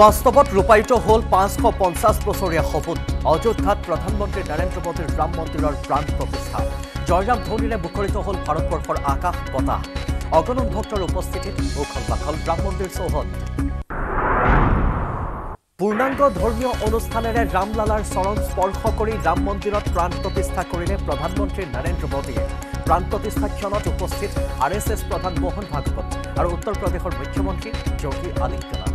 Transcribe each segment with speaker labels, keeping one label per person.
Speaker 1: বাস্তৱত ৰূপায়িত হ'ল পাঁচশ পঞ্চাছ বছৰীয়া সপোন অযোধ্যাত প্ৰধানমন্ত্ৰী নৰেন্দ্ৰ মোদীৰ ৰাম মন্দিৰৰ প্ৰাণ প্ৰতিষ্ঠা। জয়ৰাম ধ্বনিৰে মুখৰিত হ'ল ভাৰতবৰ্ষৰ আকাশ বতাহ। অগণন ভক্তৰ উপস্থিতিত উখল মাখল ৰাম মন্দিৰ চৌহদ। পূৰ্ণাংগ ধৰ্মীয় অনুষ্ঠানেৰে ৰামলালাৰ চৰণ স্পৰ্শ কৰি ৰাম মন্দিৰত প্ৰাণ প্ৰতিষ্ঠা কৰিলে প্ৰধানমন্ত্ৰী নৰেন্দ্ৰ মোদীয়ে। প্ৰাণ প্ৰতিষ্ঠা ক্ষণত উপস্থিত আৰ এছ এছ প্ৰধান মোহন ভাগৱত আৰু উত্তৰ প্ৰদেশৰ মুখ্যমন্ত্ৰী যোগী আদিত্যনাথ।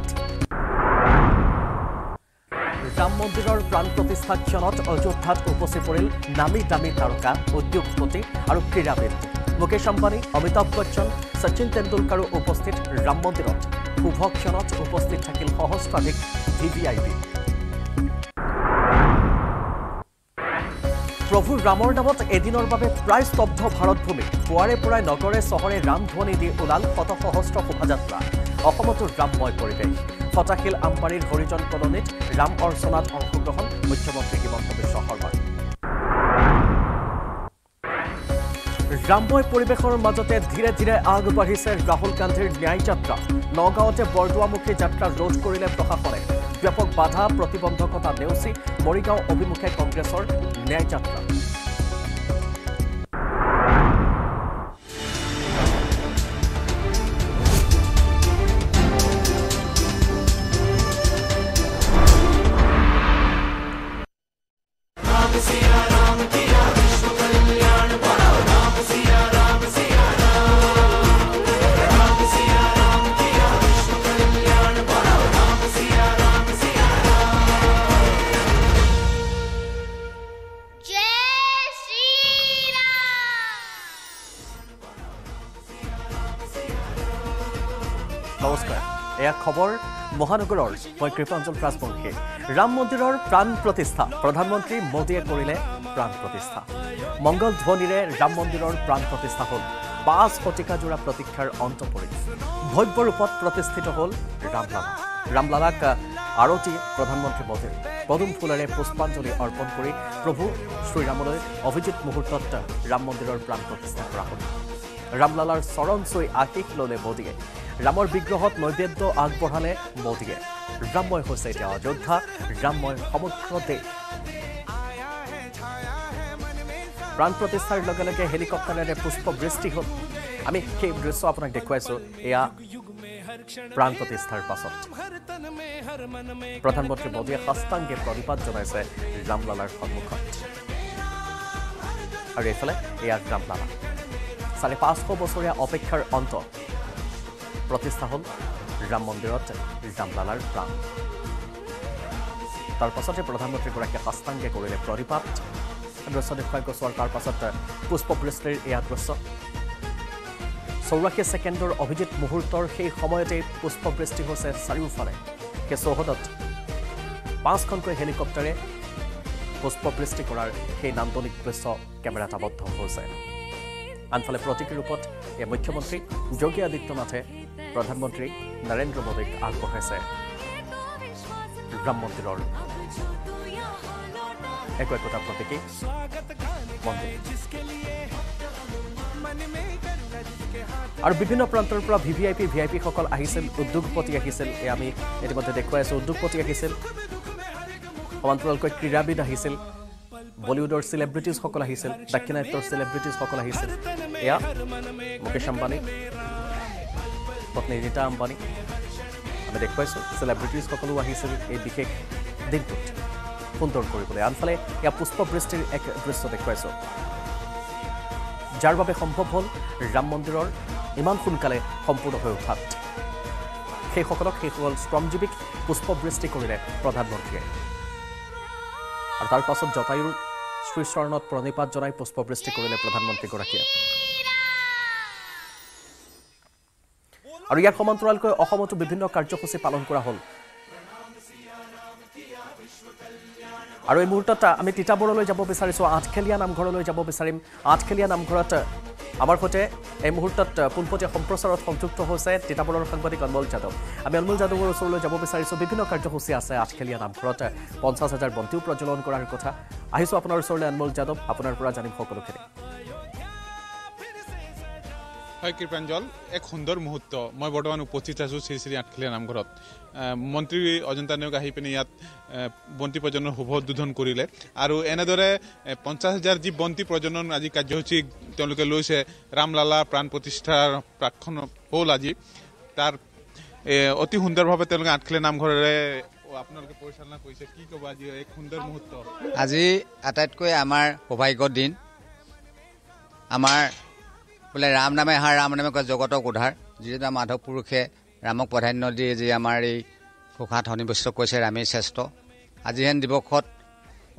Speaker 1: ৰাম মন্দিৰৰ প্ৰাণ প্ৰতিষ্ঠা ক্ষণত অযোধ্যাত উপচি পৰিল নামী দামী তাৰকা উদ্যোগপতি আৰু ক্ৰীড়াবিদ। মুকেশ আম্বানী অমিতাভ বচ্চন শচীন তেণ্ডুলকাৰো উপস্থিত ৰাম মন্দিৰত শুভ ক্ষণত উপস্থিত থাকিল সহস্ৰাধিক ভি ভি আই পি প্ৰভু ৰামৰ নামত এদিনৰ বাবে প্ৰায় স্তব্ধ ভাৰতভূমি। পুৱাৰে পৰাই নগৰে চহৰে ৰামধ্বনি দি ওলাল শত সহস্ৰ শোভাযাত্ৰা। অসমতো ৰামময় পৰিৱেশ। ফটাশিল আমবাৰীৰ হৰিজন কলনীত ৰাম অৰ্চনাত অংশগ্ৰহণ মুখ্যমন্ত্ৰী হিমন্ত বিশ্ব শৰ্মাৰ। ৰামময় পৰিৱেশৰ মাজতে ধীৰে ধীৰে আগবাঢ়িছে ৰাহুল গান্ধীৰ ন্যায় যাত্ৰা। নগাঁৱতে বৰদোৱামুখী যাত্ৰা ৰোধ কৰিলে প্ৰশাসনে। ব্যাপক বাধা প্ৰতিবন্ধকতা নেওচি মৰিগাঁও অভিমুখে কংগ্ৰেছৰ ন্যায় যাত্ৰা। নমস্কাৰ। এয়া খবৰ মহানগৰৰ মই কৃপাঞ্জল ৰাজবংশী। ৰাম মন্দিৰৰ প্ৰাণ প্ৰতিষ্ঠা প্ৰধানমন্ত্ৰী মোদীয়ে কৰিলে প্ৰাণ প্ৰতিষ্ঠা। মংগল ধ্বনিৰে ৰাম মন্দিৰৰ প্ৰাণ প্ৰতিষ্ঠা হ'ল পাঁচ শতিকাজোৰা প্ৰতীক্ষাৰ অন্ত পৰিল ভব্য ৰূপত প্ৰতিষ্ঠিত হ'ল ৰামলালা। ৰামলালাক আৰতি প্ৰধানমন্ত্ৰী মোদীৰ পদুম ফুলেৰে পুষ্পাঞ্জলি অৰ্পণ কৰি প্ৰভু শ্ৰীৰামলৈ অভিজিত মুহূৰ্তত ৰাম মন্দিৰৰ প্ৰাণ প্ৰতিষ্ঠা কৰা হ'ল। ৰামলালাৰ চৰণ চুই আশীষ ল'লে মোদীয়ে ৰামৰ বিগ্ৰহত নৈবেদ্য আগবঢ়ালে মোদীয়ে। ৰামময় হৈছে এতিয়া অযোধ্যা ৰামময় সমগ্ৰ দেশ প্ৰাণ প্ৰতিষ্ঠাৰ লগে লগে হেলিকপ্টাৰেৰে পুষ্পবৃষ্টি হ'ল। আমি সেই দৃশ্য আপোনাক দেখুৱাইছোঁ। এয়া প্ৰাণ প্ৰতিষ্ঠাৰ পাছত। প্ৰধানমন্ত্ৰী মোদীয়ে সাষ্টাংগে প্ৰণিপাত জনাইছে ৰামলালাৰ সন্মুখত। আৰু এইফালে এয়া ৰামলালা। চাৰে পাঁচশ বছৰীয়া অপেক্ষাৰ অন্ত। প্ৰতিষ্ঠা হ'ল ৰাম মন্দিৰত ৰামলালাৰ প্ৰাণ। তাৰ পাছতে প্ৰধানমন্ত্ৰীগৰাকীয়ে সাষ্টাংগে কৰিলে প্ৰণিপাত দৃশ্য দেখুৱাই গৈছোঁ আৰু তাৰ পাছত পুষ্পবৃষ্টিৰ এয়া দৃশ্য চৌৰাশী ছেকেণ্ডৰ অভিজিত মুহূৰ্তৰ সেই সময়তেই পুষ্পবৃষ্টি হৈছে চাৰিওফালে। সেই চৌহদত পাঁচখনকৈ হেলিকপ্টাৰে পুষ্পবৃষ্টি কৰাৰ সেই নান্দনিক দৃশ্য কেমেৰাত আবদ্ধ হৈছে। আনফালে প্ৰতীকী ৰূপত এই মুখ্যমন্ত্ৰী যোগী আদিত্যনাথে প্ৰধানমন্ত্ৰী নৰেন্দ্ৰ মোদীক আগবঢ়াইছে। ৰাম মন্দিৰৰ একো একোটা প্ৰতীকী। আৰু বিভিন্ন প্ৰান্তৰ পৰা V V I P V I পিসকল আহিছিল উদ্যোগপতি আহিছিল। এয়া আমি ইতিমধ্যে দেখুৱাই আছোঁ উদ্যোগপতি আহিছিল। সমান্তৰালকৈ ক্ৰীড়াবিদ আহিছিল। বলিউডৰ চেলিব্ৰিটিজসকল আহিছিল। দাক্ষিণাত্যৰ চেলিব্ৰিটিজসকল আহিছিল। এয়া মুকেশ আম্বানী। পত্নী ৰীতা আম্বানী আমি দেখুৱাইছোঁ চেলিব্ৰিটিজসকলো আহিছিল এই বিশেষ দিনটোত সুন্দৰ কৰিবলৈ। আনফালে এয়া পুষ্পবৃষ্টিৰ এক দৃশ্য দেখুৱাইছোঁ যাৰ বাবে সম্ভৱ হ'ল ৰাম মন্দিৰৰ ইমান সোনকালে সম্পূৰ্ণ হৈ উঠাত। সেইসকলক সেইসকল শ্ৰমজীৱীক পুষ্পবৃষ্টি কৰিলে প্ৰধানমন্ত্ৰীয়ে। আৰু তাৰ পাছত জটায়ুৰ শ্ৰীচৰণত প্ৰণিপাত জনাই পুষ্পবৃষ্টি কৰিলে প্ৰধানমন্ত্ৰীগৰাকীয়ে। আৰু ইয়াৰ সমান্তৰালকৈ অসমতো বিভিন্ন কাৰ্যসূচী পালন কৰা হ'ল। আৰু এই মুহূৰ্তত আমি তিতাবৰলৈ যাব বিচাৰিছোঁ আঠখেলীয়া নামঘৰলৈ যাব বিচাৰিম। আঠখেলীয়া নামঘৰত আমাৰ সৈতে এই মুহূৰ্তত পোনপটীয়া সম্প্ৰচাৰত সংযুক্ত হৈছে তিতাবৰৰ সাংবাদিক অনমল যাদৱ। আমি অনমল যাদৱৰ ওচৰলৈ যাব বিচাৰিছোঁ বিভিন্ন কাৰ্যসূচী আছে আঠখেলীয়া নামঘৰত। পঞ্চাছ হাজাৰ বন্তিও প্ৰজ্বলন কৰাৰ কথা। আহিছোঁ আপোনাৰ ওচৰলৈ অনমল যাদৱ আপোনাৰ পৰা জানিম সকলোখিনি।
Speaker 2: হয় কৃপাঞ্জল এক সুন্দৰ মুহূৰ্ত। মই বৰ্তমান উপস্থিত আছোঁ শ্ৰী শ্ৰী আঠখেলীয়া নামঘৰত। মন্ত্ৰী অজন্তা নেওগ আহি পিনে ইয়াত বন্তি প্ৰজননৰ শুভ উদ্বোধন কৰিলে। আৰু এনেদৰে পঞ্চাছ হাজাৰ যি বন্তি প্ৰজনন আজি কাৰ্যসূচী তেওঁলোকে লৈছে ৰামলালা প্ৰাণ প্ৰতিষ্ঠাৰ প্ৰাক্ষণ হ'ল আজি। তাৰ অতি সুন্দৰভাৱে তেওঁলোকে আঠখেলীয়া নামঘৰেৰে আপোনালোকে পৰিচালনা কৰিছে। কি ক'ব আজি এক সুন্দৰ মুহূৰ্ত?
Speaker 3: আজি আটাইতকৈ আমাৰ সৌভাগ্যৰ দিন। আমাৰ বোলে ৰাম নামে হাৰ ৰাম নামে কয় জগতক উদ্ধাৰ। যিহেতু মাধৱ পুৰুষে ৰামক প্ৰাধান্য দি যি আমাৰ এই সুখাত সন্নিৱিষ্ট কৰিছে ৰামেই শ্ৰেষ্ঠ। আজি হেন দিৱসত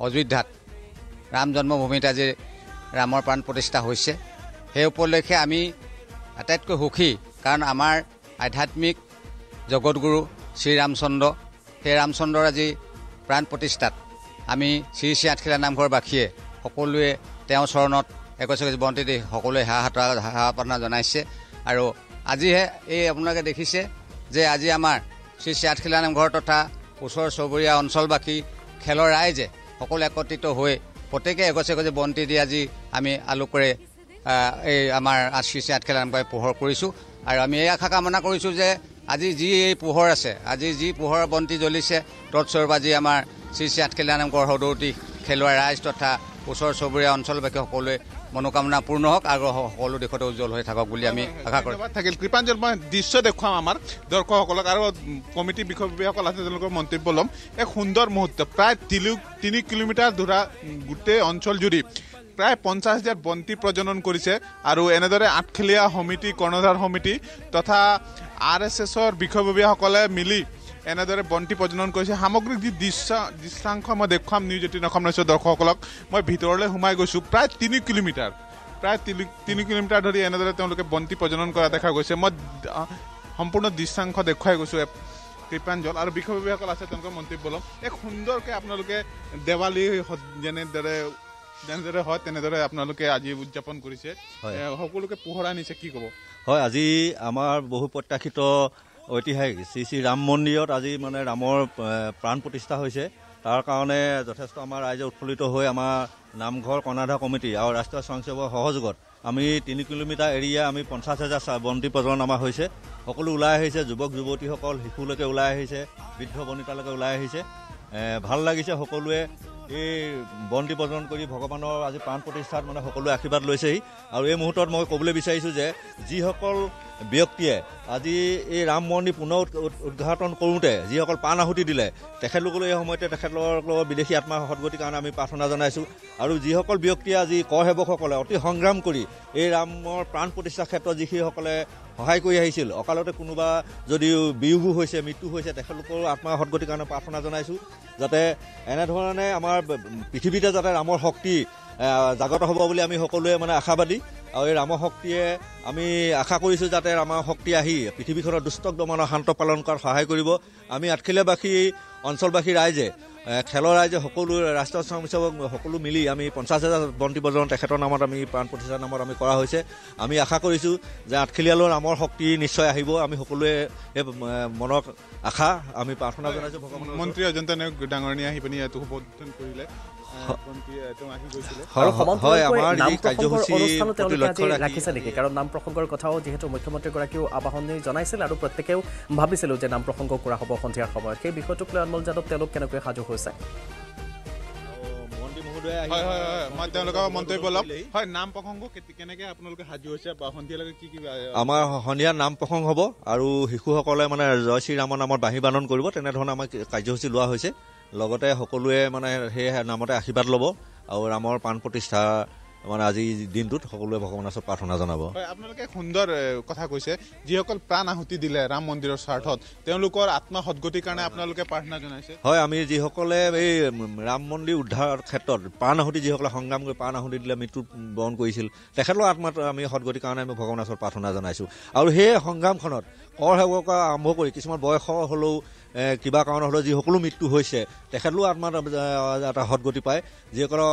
Speaker 3: অযোধ্যাত ৰাম জন্মভূমিত আজি ৰামৰ প্ৰাণ প্ৰতিষ্ঠা হৈছে। সেই উপলক্ষে আমি আটাইতকৈ সুখী কাৰণ আমাৰ আধ্যাত্মিক জগতগুৰু শ্ৰীৰামচন্দ্ৰ সেই ৰামচন্দ্ৰৰ আজি প্ৰাণ প্ৰতিষ্ঠাত আমি শ্ৰী শ্ৰী আঠখেলীয়া নামঘৰবাসীয়ে সকলোৱে তেওঁৰ চৰণত একৈছ একৈছ বন্তি দি সকলোৱে সেৱা হাতৰা সেৱা প্ৰাৰ্থনা জনাইছে। আৰু আজিহে এই আপোনালোকে দেখিছে যে আজি আমাৰ শ্ৰী আঠখেলীয়া নামঘৰ তথা ওচৰ চুবুৰীয়া অঞ্চলবাসী খেলৰ ৰাইজে সকলো একত্ৰিত হৈ প্ৰত্যেকে এগছে এগছে বন্তি দি আজি আমি আলোকৰে এই আমাৰ শ্ৰী আঠখেলীয়া নামঘৰে পোহৰ কৰিছোঁ। আৰু আমি এই আশা কামনা কৰিছোঁ যে আজি যি এই পোহৰ আছে আজি যি পোহৰৰ বন্তি জ্বলিছে তৎস্বৰূপ আজি আমাৰ শ্ৰী আঠখেলীয়া নামঘৰ সদৌতি খেলুৱৈ ৰাইজ তথা ওচৰ চুবুৰীয়া অঞ্চলবাসী সকলোৱে মনোকামনা পূৰ্ণ হওক আৰু সকলো দিশতে উজ্জ্বল হৈ থাকক বুলি আমি আশা
Speaker 2: ধন্যবাদ থাকিল। কৃপাঞ্জল মই দৃশ্য দেখুৱাম আমাৰ দৰ্শকসকলক আৰু কমিটিৰ বিষয়ববীয়াসকল আছে তেওঁলোকৰ মন্তব্য ল'ম। এক সুন্দৰ মুহূৰ্ত প্ৰায় তিনি তিনি কিলোমিটাৰ ধৰা গোটেই অঞ্চল জুৰি প্ৰায় পঞ্চাছ হাজাৰ বন্তি প্ৰজনন কৰিছে আৰু এনেদৰে আঠখেলীয়া সমিতি কৰ্ণধাৰ সমিতি তথা আৰ এছ এছৰ বিষয়ববীয়াসকলে মিলি এনেদৰে বন্তি প্ৰজনন কৰিছে। সামগ্ৰিক যি দৃশ্য দৃশ্যাংশ মই দেখুৱাম নিউজ এইটিন অসম নিউজৰ দৰ্শকসকলক। মই ভিতৰলৈ সোমাই গৈছোঁ প্ৰায় তিনি কিলোমিটাৰ। প্ৰায় তিনি তিনি কিলোমিটাৰ ধৰি এনেদৰে তেওঁলোকে বন্তি প্ৰজনন কৰা দেখা গৈছে। মই সম্পূৰ্ণ দৃশ্যাংশ দেখুৱাই গৈছোঁ কৃপাঞ্জল। আৰু বিষয়ববীয়াসকল আছে তেওঁলোকৰ মন্তব্য ল'ম। এক সুন্দৰকৈ আপোনালোকে দেৱালী যেনেদৰে যেনেদৰে হয় তেনেদৰে আপোনালোকে আজি উদযাপন কৰিছে। সকলোকে পোহৰাই নিছে কি ক'ব?
Speaker 4: হয় আজি আমাৰ বহু প্ৰত্যাশিত ঐতিহাসিক। শ্ৰী শ্ৰী ৰাম মন্দিৰত আজি মানে ৰামৰ প্ৰাণ প্ৰতিষ্ঠা হৈছে। তাৰ কাৰণে যথেষ্ট আমাৰ ৰাইজে উৎফুল্লিত হৈ আমাৰ নামঘৰ কৰ্ণাধাৰ কমিটি আৰু ৰাষ্ট্ৰীয় স্বয়ংসেৱকৰ সহযোগত আমি তিনি কিলোমিটাৰ এৰিয়া আমি পঞ্চাছ হাজাৰ বন্তি প্ৰজ্বলন আমাৰ হৈছে। সকলো ওলাই আহিছে যুৱক যুৱতীসকল শিশুলৈকে ওলাই আহিছে বৃদ্ধ বনিতালৈকে ওলাই আহিছে। ভাল লাগিছে সকলোৱে এই বন্তি প্ৰজ্বলন কৰি ভগৱানৰ আজি প্ৰাণ প্ৰতিষ্ঠাত মানে সকলোৱে আশীৰ্বাদ লৈছেহি। আৰু এই মুহূৰ্তত মই ক'বলৈ বিচাৰিছোঁ যে যিসকল ব্যক্তিয়ে আজি এই ৰাম মন্দিৰ পুনৰ উদ- উদ- উদ্ঘাটন কৰোঁতে যিসকল প্ৰাণ আহুতি দিলে তেখেতলোকলৈ এই সময়তে তেখেতলোকৰ বিদেশী আত্মা সদগতিৰ কাৰণে আমি প্ৰাৰ্থনা জনাইছোঁ। আৰু যিসকল ব্যক্তিয়ে আজি কৰ সেৱকসকলে অতি সংগ্ৰাম কৰি এই ৰামৰ প্ৰাণ প্ৰতিষ্ঠাৰ ক্ষেত্ৰত যিসকলে সহায় কৰি আহিছিল। অকালতে কোনোবা যদিও বিয়োগো হৈছে মৃত্যু হৈছে তেখেতলোকৰ আত্মা সদগতিৰ কাৰণে প্ৰাৰ্থনা জনাইছোঁ যাতে এনেধৰণে আমাৰ পৃথিৱীতে যাতে ৰামৰ শক্তি জাগত হ'ব বুলি আমি সকলোৱে মানে আশাবাদী। আৰু এই ৰামৰ শক্তিয়ে আমি আশা কৰিছোঁ যাতে ৰামৰ শক্তি আহি পৃথিৱীখনৰ দুষ্টক দমনৰ শান্ত পালন কৰাত সহায় কৰিব। আমি আঠখেলীয়াবাসী অঞ্চলবাসী ৰাইজে খেলৰ ৰাইজে সকলো ৰাষ্ট্ৰীয় স্বয়ংসেৱক সকলো মিলি আমি পঞ্চাছ হাজাৰ বন্তি প্ৰজ্বলন তেখেতৰ নামত আমি প্ৰাণ প্ৰতিষ্ঠাৰ নামত আমি কৰা হৈছে। আমি আশা কৰিছোঁ যে আঠখেলীয়ালৈ ৰামৰ শক্তি নিশ্চয় আহিব। আমি সকলোৱে এই এ, মনৰ আশা আমি প্ৰাৰ্থনা জনাইছোঁ। ওচৰত।
Speaker 2: মন্ত্ৰী অজন্তা নেওগ ডাঙৰণীয়া আহি পিনি ইয়াতো উদ্বোধন কৰিলে।
Speaker 4: হয়, আমাৰ
Speaker 1: নাম প্ৰসংগৰ
Speaker 4: কাৰ্যসূচী
Speaker 1: ৰাখিছে নেকি? কাৰণ নাম কথাও যিহেতু মুখ্যমন্ত্ৰীগৰাকীয়েও আবাহনী জনাইছিল আৰু প্ৰত্যেকেও ভাবিছিলোঁ যে নাম প্ৰসংগ কৰা হ'ব সন্ধিয়াৰ সময়ত। সেই বিষয়টোক লৈ অনমোল যাদৱ তেওঁলোক কেনেকৈ সাজু হৈছে?
Speaker 4: মন্ত্ৰী মহোদয়ে আহি
Speaker 2: হয় হয় হয় মই তেওঁলোকৰ মন্তব্য ল'ম।
Speaker 4: কৰিলেহি।
Speaker 2: হয় নাম প্ৰসংগ কেতি- কেনেকে আপোনালোকে সাজু হৈছে বা সন্ধিয়ালৈকে কি কি আ,
Speaker 4: আমাৰ সন্ধিয়া নাম প্ৰসংগ হ'ব আৰু শিশুসকলে মানে জয় শ্ৰীৰামৰ নামত বাঁহী বান্ধন কৰিব তেনেধৰণে আমাৰ কাৰ্যসূচী লোৱা হৈছে। লগতে সকলোৱে মানে সেই নামতে আশীৰ্বাদ ল'ব আৰু ৰামৰ প্ৰাণ প্ৰতিষ্ঠা মানে আজি দিনটোত সকলোৱে ভগৱানৰ ওচৰত প্ৰাৰ্থনা জনাব।
Speaker 2: আপোনালোকে সুন্দৰ কথা কৈছে যিসকল প্ৰাণ আহুতি দিলে ৰাম মন্দিৰৰ স্বাৰ্থত তেওঁলোকৰ আত্মা সদগতিৰ কাৰণে আপোনালোকে প্ৰাৰ্থনা জনাইছে।
Speaker 4: হয় আমি যিসকলে এই ৰাম মন্দিৰ উদ্ধাৰৰ ক্ষেত্ৰত প্ৰাণ আহুতি যিসকলে সংগ্ৰাম কৰি প্ৰাণ আহুতি দিলে মৃত্যু বৰণ কৰিছিল তেখেতৰ আত্মাত আমি সদগতিৰ কাৰণে আমি ভগৱানৰ ওচৰত প্ৰাৰ্থনা জনাইছোঁ। আৰু সেই সংগ্ৰামখনত কৰ সেৱকৰ আৰম্ভ কৰি কিছুমান বয়স হ'লেও কিবা কাৰণত হ'লেও যিসকলো মৃত্যু হৈছে তেখেতলোক আত্মাত এ, এটা সদগতি পায়। যিসকলৰ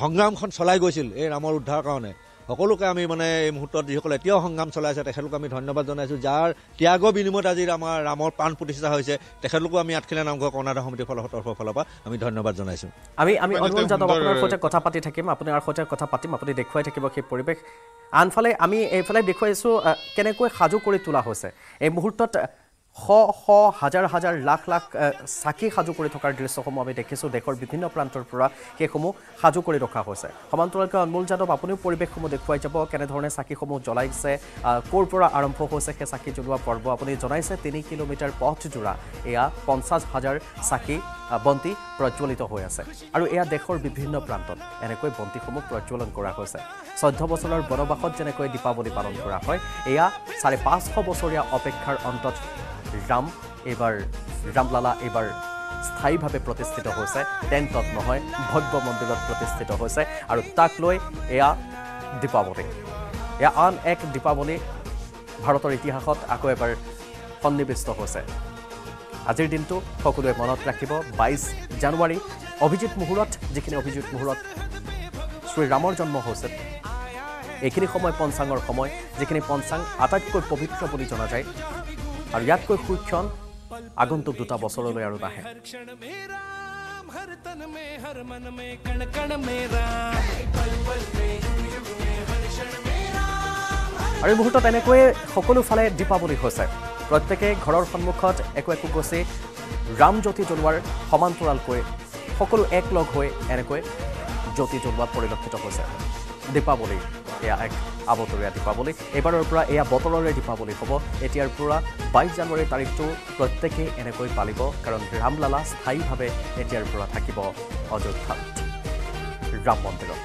Speaker 4: সংগ্ৰামখন চলাই গৈছিল এই ৰামৰ উদ্ধাৰৰ কাৰণে। সকলোকে আমি মানে এই মুহূৰ্তত যিসকলে এতিয়াও সংগ্ৰাম চলাইছে তেখেতলোকক আমি ধন্যবাদ জনাইছোঁ যাৰ ত্যাগৰ বিনিময়ত আজি আমাৰ ৰামৰ প্ৰাণ প্ৰতিষ্ঠা হৈছে তেখেতলোকো আমি আঠখেলীয়া নামঘৰ কৰ্ণাটক সমিতিৰ ফলৰ তৰফৰ ফালৰ পৰা আমি ধন্যবাদ জনাইছোঁ।
Speaker 1: আমি আমি
Speaker 2: এটা
Speaker 1: যাদৱ আপোনাৰ সৈতে কথা পাতি থাকিম আপোনাৰ সৈতে কথা পাতিম আপুনি দেখুৱাই থাকিব সেই পৰিৱেশ। আনফালে আমি এইফালে দেখুৱাইছোঁ কেনেকৈ সাজু কৰি তোলা হৈছে। এই মুহূৰ্তত শ শ হাজাৰ হাজাৰ লাখ লাখ চাকি সাজু কৰি থকাৰ দৃশ্যসমূহ আমি দেখিছোঁ দেশৰ বিভিন্ন প্ৰান্তৰ পৰা। সেইসমূহ সাজু কৰি ৰখা হৈছে। সমান্তৰালকৈ অনমোল যাদৱ আপুনিও পৰিৱেশসমূহ দেখুৱাই যাব কেনেধৰণে চাকিসমূহ জ্বলাইছে ক'ৰ পৰা আৰম্ভ হৈছে সেই চাকি জ্বলোৱা পৰ্ব আপুনি জনাইছে তিনি কিলোমিটাৰ পথজোৰা এয়া পঞ্চাছ হাজাৰ চাকি বন্তি প্ৰজ্বলিত হৈ আছে। আৰু এয়া দেশৰ বিভিন্ন প্ৰান্তত এনেকৈ বন্তিসমূহ প্ৰজ্বলন কৰা হৈছে। চৈধ্য বছৰৰ বনবাসত যেনেকৈ দীপাৱলী পালন কৰা হয় এয়া চাৰে পাঁচশ বছৰীয়া অপেক্ষাৰ অন্তত ৰাম এইবাৰ ৰামলালা এইবাৰ স্থায়ীভাৱে প্ৰতিষ্ঠিত হৈছে। টেণ্টত নহয় ভব্য মন্দিৰত প্ৰতিষ্ঠিত হৈছে আৰু তাক লৈ এয়া দীপাৱলী। এয়া আন এক দীপাৱলী ভাৰতৰ ইতিহাসত আকৌ এবাৰ সন্নিৱিষ্ট হৈছে। আজিৰ দিনটো সকলোৱে মনত ৰাখিব বাইছ জানুৱাৰী অভিজিত মুহূৰ্ত যিখিনি অভিজিত মুহূৰ্ত শ্ৰীৰামৰ জন্ম হৈছিল এইখিনি সময় পঞ্চাঙৰ সময় যিখিনি পঞ্চাং আটাইতকৈ পবিত্ৰ বুলি জনা যায় আৰু ইয়াতকৈ সুক্ষণ আগন্তুক দুটা বছৰলৈ আৰু নাহে আৰু এই মুহূৰ্তত এনেকৈয়ে সকলোফালে দীপাৱলী হৈছে। প্ৰত্যেকেই ঘৰৰ সন্মুখত একো একো গছে ৰাম জ্যোতি জ্বলোৱাৰ সমান্তৰালকৈ সকলো এক লগ হৈ এনেকৈ জ্যোতি জ্বলোৱা পৰিলক্ষিত হৈছে। দীপাৱলী এয়া এক আবতৰীয়া দীপাৱলী। এইবাৰৰ পৰা এয়া বতৰৰে দীপাৱলী হ'ব। এতিয়াৰ পৰা বাইছ জানুৱাৰী তাৰিখটো প্ৰত্যেকেই এনেকৈ পালিব কাৰণ ৰামলালা স্থায়ীভাৱে এতিয়াৰ পৰা থাকিব। অযোধ্যাত ৰাম মন্দিৰত।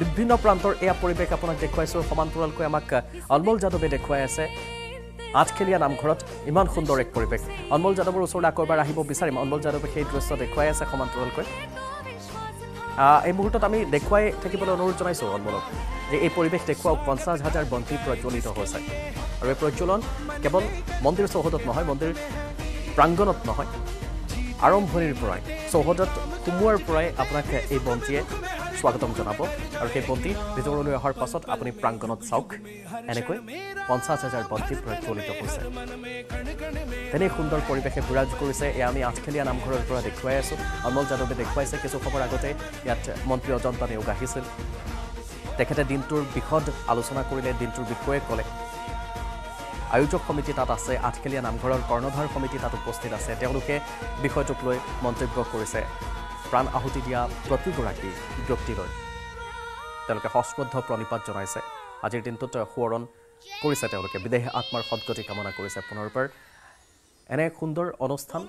Speaker 1: বিভিন্ন প্ৰান্তৰ এয়া পৰিৱেশ আপোনাক দেখুৱাইছোঁ। সমান্তৰালকৈ আমাক অনমোল যাদৱে দেখুৱাই আছে। আঠখেলীয়া নামঘৰত ইমান সুন্দৰ এক পৰিৱেশ। অনমোল যাদৱৰ ওচৰলৈ আকৌ এবাৰ আহিব বিচাৰিম। অনমোল যাদৱে সেই দৃশ্য দেখুৱাই আছে সমান্তৰালকৈ। এই মুহূৰ্তত আমি দেখুৱাই থাকিবলৈ অনুৰোধ জনাইছোঁ অনমোলক যে এই পৰিৱেশ দেখুৱাওক পঞ্চাছ হাজাৰ বন্তি প্ৰজ্বলিত হৈছে আৰু এই প্ৰজ্বলন কেৱল মন্দিৰ চৌহদত নহয় মন্দিৰ প্ৰাংগণত নহয় আৰম্ভণিৰ পৰাই চৌহদত সোমোৱাৰ পৰাই আপোনাক এই বন্তিয়ে স্বাগতম জনাব। আৰু সেই বন্তি ভিতৰলৈ অহাৰ পাছত আপুনি প্ৰাংগণত চাওক এনেকৈ পঞ্চাছ হাজাৰ বন্তি প্ৰজ্বলিত হৈছে। তেনে সুন্দৰ পৰিৱেশে বিৰাজ কৰিছে। এয়া আমি আঠখেলীয়া নামঘৰৰ পৰা দেখুৱাই আছোঁ। অনমল যাদৱে দেখুৱাইছে কিছু সময় আগতে ইয়াত মন্ত্ৰী অজন্তা নেওগ আহিছিল। তেখেতে দিনটোৰ বিশদ আলোচনা কৰিলে দিনটোৰ বিষয়ে ক'লে। আয়োজক সমিতি তাত আছে আঠখেলীয়া নামঘৰৰ কৰ্ণধাৰ সমিতি তাত উপস্থিত আছে। তেওঁলোকে বিষয়টোক লৈ মন্তব্য কৰিছে। প্ৰাণ আহুতি দিয়া প্ৰতিগৰাকী ব্যক্তিলৈ। তেওঁলোকে সশ্ৰদ্ধ প্ৰণিপাত জনাইছে। আজিৰ দিনটোত সোঁৱৰণ কৰিছে। তেওঁলোকে বিদেশ আত্মাৰ সদগতি কামনা কৰিছে। পুনৰবাৰ এনে এক সুন্দৰ অনুষ্ঠান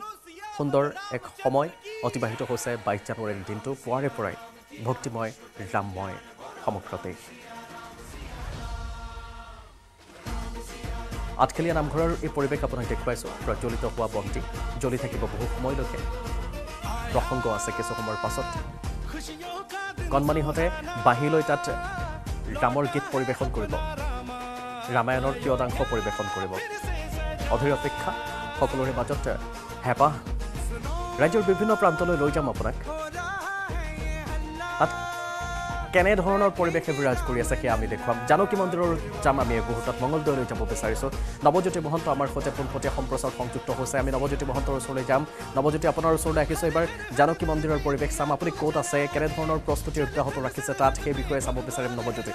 Speaker 1: সুন্দৰ এক সময় অতিবাহিত হৈছে বাইছ জানুৱাৰীৰ দিনটো। পুৱাৰে পৰাই ভক্তিময় ৰামময় সমগ্ৰ দেশ আঠখেলীয়া নামঘৰৰ এই পৰিৱেশ আপোনাক দেখুৱাইছোঁ। প্ৰজ্বলিত হোৱা বন্তি জ্বলি থাকিব বহু সময়লৈকে। প্ৰসংগ আছে কিছু সময়ৰ পাছত। কণমানিহঁতে বাঁহী লৈ তাত ৰামৰ গীত পৰিৱেশন কৰিব। ৰামায়ণৰ কিয়দাংশ পৰিৱেশন কৰিব। অধীৰ অপেক্ষা সকলোৰে মাজত হেঁপাহ। ৰাজ্যৰ বিভিন্ন প্ৰান্তলৈ লৈ যাম আপোনাক। কেনেধৰণৰ পৰিৱেশে বিৰাজ কৰি আছে সেয়া আমি দেখুৱাম। জানকী মন্দিৰৰ যাম আমি এই মুহূৰ্তত মঙলদৈলৈ যাব বিচাৰিছোঁ। নৱজ্যোতি মহন্ত আমাৰ সৈতে পোনপটীয়া সম্প্ৰচাৰ সংযুক্ত হৈছে। আমি নৱজ্যোতি মহন্তৰ ওচৰলৈ যাম। নৱজ্যোতি আপোনাৰ ওচৰলৈ আহিছোঁ এইবাৰ। জানকী মন্দিৰৰ পৰিৱেশ চাম। আপুনি ক'ত আছে? কেনেধৰণৰ প্ৰস্তুতি অব্যাহত ৰাখিছে তাত? সেই বিষয়ে চাব বিচাৰিম নৱজ্যোতি।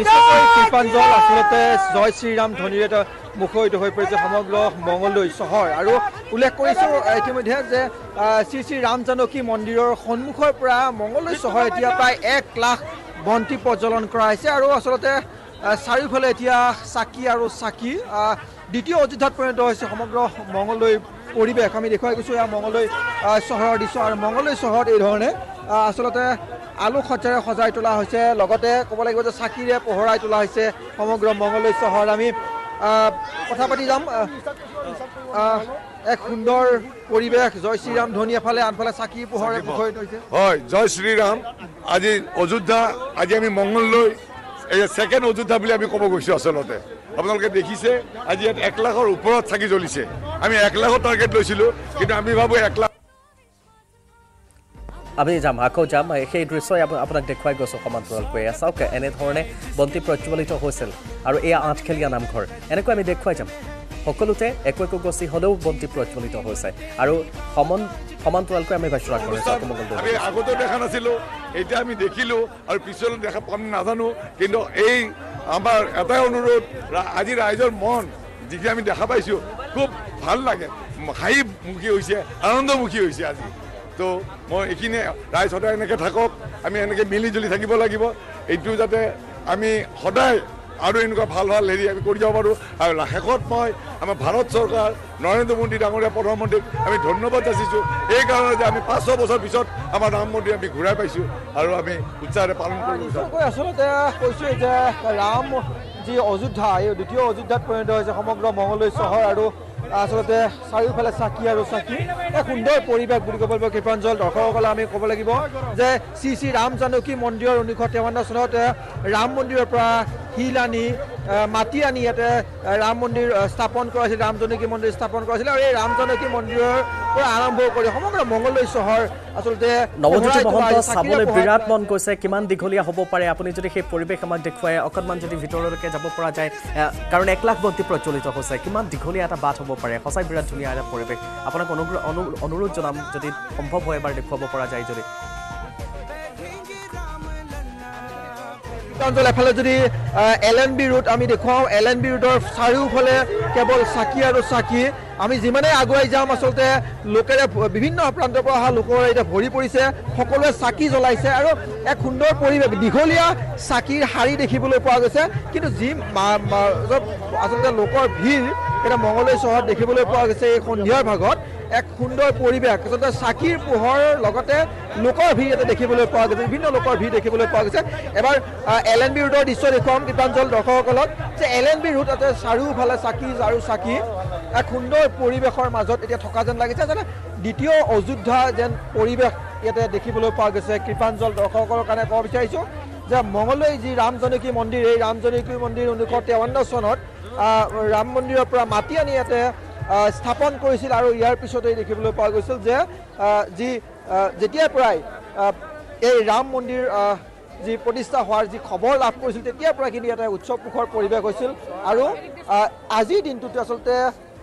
Speaker 5: নিশ্চয়কৈ কৃপাঞ্জল আচলতে জয় শ্ৰীৰাম ধ্বনিৰে এটা মুখৰিত হৈ পৰিছে সমগ্ৰ মঙলদৈ চহৰ। আৰু উল্লেখ কৰিছোঁ ইতিমধ্যে যে শ্ৰী শ্ৰী ৰাম জানকী মন্দিৰৰ সন্মুখৰ পৰা মঙলদৈ চহৰ এতিয়া প্ৰায় এক লাখ বন্তি প্ৰজ্বলন কৰা হৈছে আৰু আচলতে চাৰিওফালে এতিয়া চাকি আৰু চাকি দ্বিতীয় অযোধ্যাত পৰিণত হৈছে সমগ্ৰ মঙলদৈ পৰিৱেশ। আমি দেখুৱাই গৈছোঁ এয়া মঙলদৈ চহৰৰ দৃশ্য আৰু মঙলদৈ চহৰত এই ধৰণে আহ, আচলতে আলোকসজ্জাৰে সজাই তোলা হৈছে। লগতে ক'ব লাগিব যে চাকিৰে পোহৰাই তোলা হৈছে সমগ্ৰ মঙলদৈ চহৰ আমি কথা পাতি যাম। এক সুন্দৰ পৰিৱেশ। জয় শ্ৰীৰাম ধ্বনি এফালে আনফালে চাকি পোহৰে হৈছে।
Speaker 6: হয় জয় শ্ৰীৰাম। আজি অযোধ্যা আজি আমি মংগললৈ এই ছেকেণ্ড অযোধ্যা বুলি আমি ক'ব গৈছোঁ আচলতে। আপোনালোকে দেখিছে আজি ইয়াত এক লাখৰ ওপৰত চাকি জ্বলিছে। আমি এক লাখৰ টাৰ্গেট লৈছিলোঁ কিন্তু আমি ভাবোঁ এক লাখ
Speaker 1: আমি যাম। আকৌ যাম। সেই দৃশ্যই আপ- আপোনাক দেখুৱাই গৈছোঁ সমান্তৰালকৈ চাওক এনেধৰণে বন্তি প্ৰজ্বলিত হৈছিল আৰু এয়া আঠখেলীয়া নামঘৰ। এনেকৈ আমি দেখুৱাই যাম। সকলোতে একো একো গছি হ'লেও বন্তি প্ৰজ্বলিত হৈছে। আৰু সমান সমান্তৰালকৈ আমি ভাষ্য কৰিছোঁ
Speaker 6: আগতেও দেখা নাছিলো। এতিয়া আমি দেখিলো আৰু পিছলৈ দেখা পাম। নাজানো। কিন্তু এই আমাৰ এটাই অনুৰোধ আজি ৰাইজৰ মন যিখিনি আমি দেখা পাইছো খুব ভাল লাগে। হাঁহিমুখী হৈছে আনন্দমুখী হৈছে আজি। তো মই এইখিনিয়ে ৰাইজ সদায় এনেকৈ থাকক আমি এনেকৈ মিলি জুলি থাকিব লাগিব। এইটো যাতে আমি সদায় আৰু এনেকুৱা ভাল ভাল হেৰি আমি কৰি যাব পাৰোঁ। আৰু শেষত মই আমাৰ ভাৰত চৰকাৰ নৰেন্দ্ৰ মোদী ডাঙৰীয়া প্ৰধানমন্ত্ৰীক আমি ধন্যবাদ যাচিছোঁ। এইকাৰণে যে আমি পাঁচশ বছৰ পিছত আমাৰ ৰাম মন্দিৰ আমি ঘূৰাই পাইছোঁ আৰু আমি উৎসাহেৰে পালন কৰিব
Speaker 5: আচলতে কৈছোঁ যে ৰাম যি অযোধ্যা এই দ্বিতীয় অযোধ্যাত পৰিণত হৈছে সমগ্ৰ মঙলদৈ চহৰ আৰু আচলতে চাৰিওফালে চাকি আৰু চাকি। এক সুন্দৰ পৰিৱেশ বুলি ক'ব লাগিব কৃপাঞ্জল। দৰ্শকসকলে আমি ক'ব লাগিব যে শ্ৰী শ্ৰী ৰাম জানকী মন্দিৰৰ ঊনৈছশ তেৱন্ন চনত ৰাম মন্দিৰৰ পৰা শিল আনি মাটি আনি ইয়াতে ৰাম মন্দিৰ স্থাপন কৰা হৈছিল ৰাম জানকী মন্দিৰ স্থাপন কৰা হৈছিল আৰু এই ৰাম জানকী মন্দিৰৰ পৰা আৰম্ভ কৰি সমগ্ৰ মঙলদৈ চহৰ আচলতে
Speaker 1: নৱজ্যোতি মহন্ত চাবলৈ বিৰাট মন গৈছে কিমান দীঘলীয়া হ'ব পাৰে আপুনি যদি সেই পৰিৱেশ আমাক দেখুৱাই অকণমান যদি ভিতৰলৈকে যাব পৰা যায় কাৰণ এক লাখ বন্তি প্ৰজ্বলিত হৈছে কিমান দীঘলীয়া এটা বাট হ'ব পাৰে সঁচাই বিৰাট ধুনীয়া এটা পৰিৱেশ। আপোনাক অনুগ্ৰহ অনু- অনুৰোধ জনাম যদি সম্ভৱ হয় এবাৰ দেখুৱাব পৰা যায় যদি।
Speaker 5: অঞ্চল এফালে যদি এল এন বি ৰোড আমি দেখুৱাওঁ এল এন বি ৰোডৰ চাৰিওফালে কেৱল চাকি আৰু চাকি। আমি যিমানেই আগুৱাই যাম আচলতে লোকেৰে বিভিন্ন প্ৰান্তৰ পৰা অহা লোকৰ এতিয়া ভৰি পৰিছে সকলোৱে চাকি জ্বলাইছে আৰু এক সুন্দৰ পৰিৱেশ দীঘলীয়া চাকিৰ শাৰী দেখিবলৈ পোৱা গৈছে। কিন্তু যি আচলতে লোকৰ ভিৰ এতিয়া মঙলদৈ চহৰত দেখিবলৈ পোৱা গৈছে এই সন্ধিয়াৰ ভাগত। এক সুন্দৰ পৰিৱেশ। আচলতে চাকিৰ পোহৰৰ লগতে লোকৰ ভিৰ ইয়াতে দেখিবলৈ পোৱা গৈছে বিভিন্ন লোকৰ ভিৰ দেখিবলৈ পোৱা গৈছে। এবাৰ এল এন বি ৰোডৰ দৃশ্য দেখুৱাম দীপাঞ্চল দৰ্শকসকলক। যে এল এন বি ৰোড চাৰিওফালে চাকি আৰু চাকি এক সুন্দৰ পৰিৱেশৰ মাজত এতিয়া থকা যেন লাগিছে। যেনে দ্বিতীয় অযোধ্যা যেন পৰিৱেশ ইয়াতে দেখিবলৈ পোৱা গৈছে। কৃপাঞ্জল দৰ্শকসকলৰ কাৰণে ক'ব বিচাৰিছোঁ যে মঙলদৈ যি ৰাম জানকী মন্দিৰ এই ৰাম জানকী মন্দিৰ ঊনৈছশ তেৱন্ন চনত ৰাম মন্দিৰৰ পৰা মাটি আনি ইয়াতে স্থাপন কৰিছিল আৰু ইয়াৰ পিছতেই দেখিবলৈ পোৱা গৈছিল যে যি যেতিয়াৰ পৰাই এই ৰাম মন্দিৰ যি প্ৰতিষ্ঠা হোৱাৰ যি খবৰ লাভ কৰিছিল তেতিয়াৰ পৰা কিন্তু ইয়াতে উৎসৱমুখৰ পৰিৱেশ হৈছিল। আৰু আজিৰ দিনটোতে আচলতে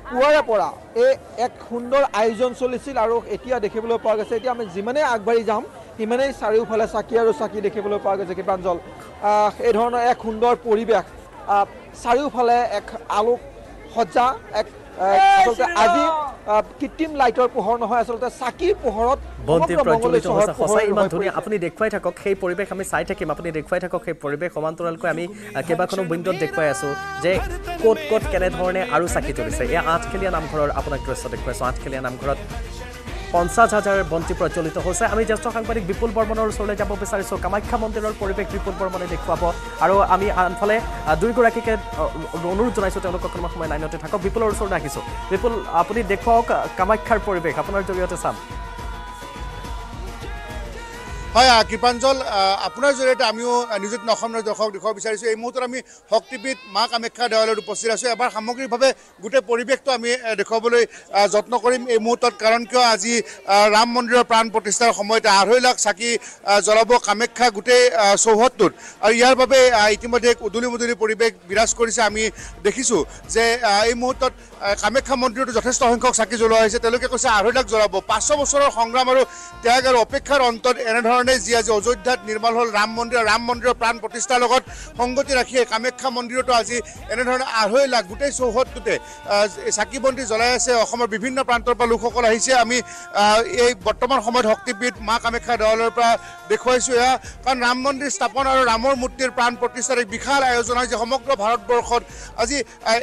Speaker 5: পুৱাৰে পৰা এই এক সুন্দৰ আয়োজন চলিছিল আৰু এতিয়া দেখিবলৈ পোৱা গৈছে এতিয়া আমি যিমানেই আগবাঢ়ি যাম সিমানেই চাৰিওফালে চাকি আৰু চাকি দেখিবলৈ পোৱা গৈছে কৃপাঞ্জল। এই ধৰণৰ এক সুন্দৰ পৰিৱেশ চাৰিওফালে এক আলোক সজ্জা এক আচলতে আজি কৃত্ৰিম লাইটৰ পোহৰ নহয় আচলতে চাকিৰ পোহৰত
Speaker 1: বন্তি প্ৰজ্বলিত হৈছে সঁচাই ইমান ধুনীয়া। আপুনি দেখুৱাই থাকক সেই পৰিৱেশ আমি চাই থাকিম। আপুনি দেখুৱাই থাকক সেই পৰিৱেশ সমান্তৰালকৈ আমি কেইবাখনো উইণ্ডত দেখুৱাই আছোঁ যে ক'ত ক'ত কেনেধৰণে আৰু চাকি জ্বলিছে। এয়া আঠখেলীয়া নামঘৰৰ আপোনাক দৃশ্য দেখুৱাইছোঁ। আঠখেলীয়া নামঘৰত পঞ্চাছ হাজাৰ বন্তি প্ৰজ্বলিত হৈছে। আমি জ্যেষ্ঠ সাংবাদিক বিপুল বৰ্মনৰ ওচৰলৈ যাব বিচাৰিছোঁ। কামাখ্যা মন্দিৰৰ পৰিৱেশ বিপুল বৰ্মনে দেখুৱাব। আৰু আমি আনফালে দুয়োগৰাকীকে অনুৰোধ জনাইছোঁ তেওঁলোক অকণমান সময় লাইনতে থাকক। বিপুলৰ ওচৰলৈ আহিছোঁ। বিপুল আপুনি দেখুৱাওক কামাখ্যাৰ পৰিৱেশ। আপোনাৰ জৰিয়তে চাম।
Speaker 7: হয় কৃপাঞ্জল আপোনাৰ জৰিয়তে আমিও নিযুত অসমৰ দৰ্শক দেখুৱাব বিচাৰিছোঁ। এই মুহূৰ্তত আমি শক্তিপীঠ মা কামাখ্যা দেৱালয়ত উপস্থিত আছোঁ। এবাৰ সামগ্ৰিকভাৱে গোটেই পৰিৱেশটো আমি দেখুৱাবলৈ যত্ন কৰিম এই মুহূৰ্তত। কাৰণ কিয় আজি ৰাম মন্দিৰৰ প্ৰাণ প্ৰতিষ্ঠাৰ সময়তে আঢ়ৈ লাখ চাকি জ্বলাব কামাখ্যা গোটেই চৌহদটোত। আৰু ইয়াৰ বাবে ইতিমধ্যে এক উদুলি মুদুলি পৰিৱেশ বিৰাজ কৰিছে আমি দেখিছোঁ যে এই মুহূৰ্তত কামাখ্যা মন্দিৰতো যথেষ্ট সংখ্যক চাকি জ্বলোৱা হৈছে। তেওঁলোকে কৈছে আঢ়ৈ লাখ জ্বলাব। পাঁচশ বছৰৰ সংগ্ৰাম আৰু ত্যাগ আৰু অপেক্ষাৰ অন্তত এনেধৰণে যি আজি অযোধ্যাত নিৰ্মাণ হ'ল ৰাম মন্দিৰ ৰাম মন্দিৰৰ প্ৰাণ প্ৰতিষ্ঠাৰ লগত সংগতি ৰাখি কামাখ্যা মন্দিৰতো আজি এনেধৰণে আঢ়ৈ লাখ গোটেই চৌহদটোতে চাকি বন্তি জ্বলাই আছে। অসমৰ বিভিন্ন প্ৰান্তৰ পৰা লোকসকল আহিছে। আমি এই বৰ্তমান সময়ত শক্তিপীঠ মা কামাখ্যা দেৱালয়ৰ পৰা দেখুৱাইছোঁ এয়া। কাৰণ ৰাম মন্দিৰ স্থাপন আৰু ৰামৰ মূৰ্তিৰ প্ৰাণ প্ৰতিষ্ঠাৰ এক বিশাল আয়োজন হৈছে সমগ্ৰ ভাৰতবৰ্ষত আজি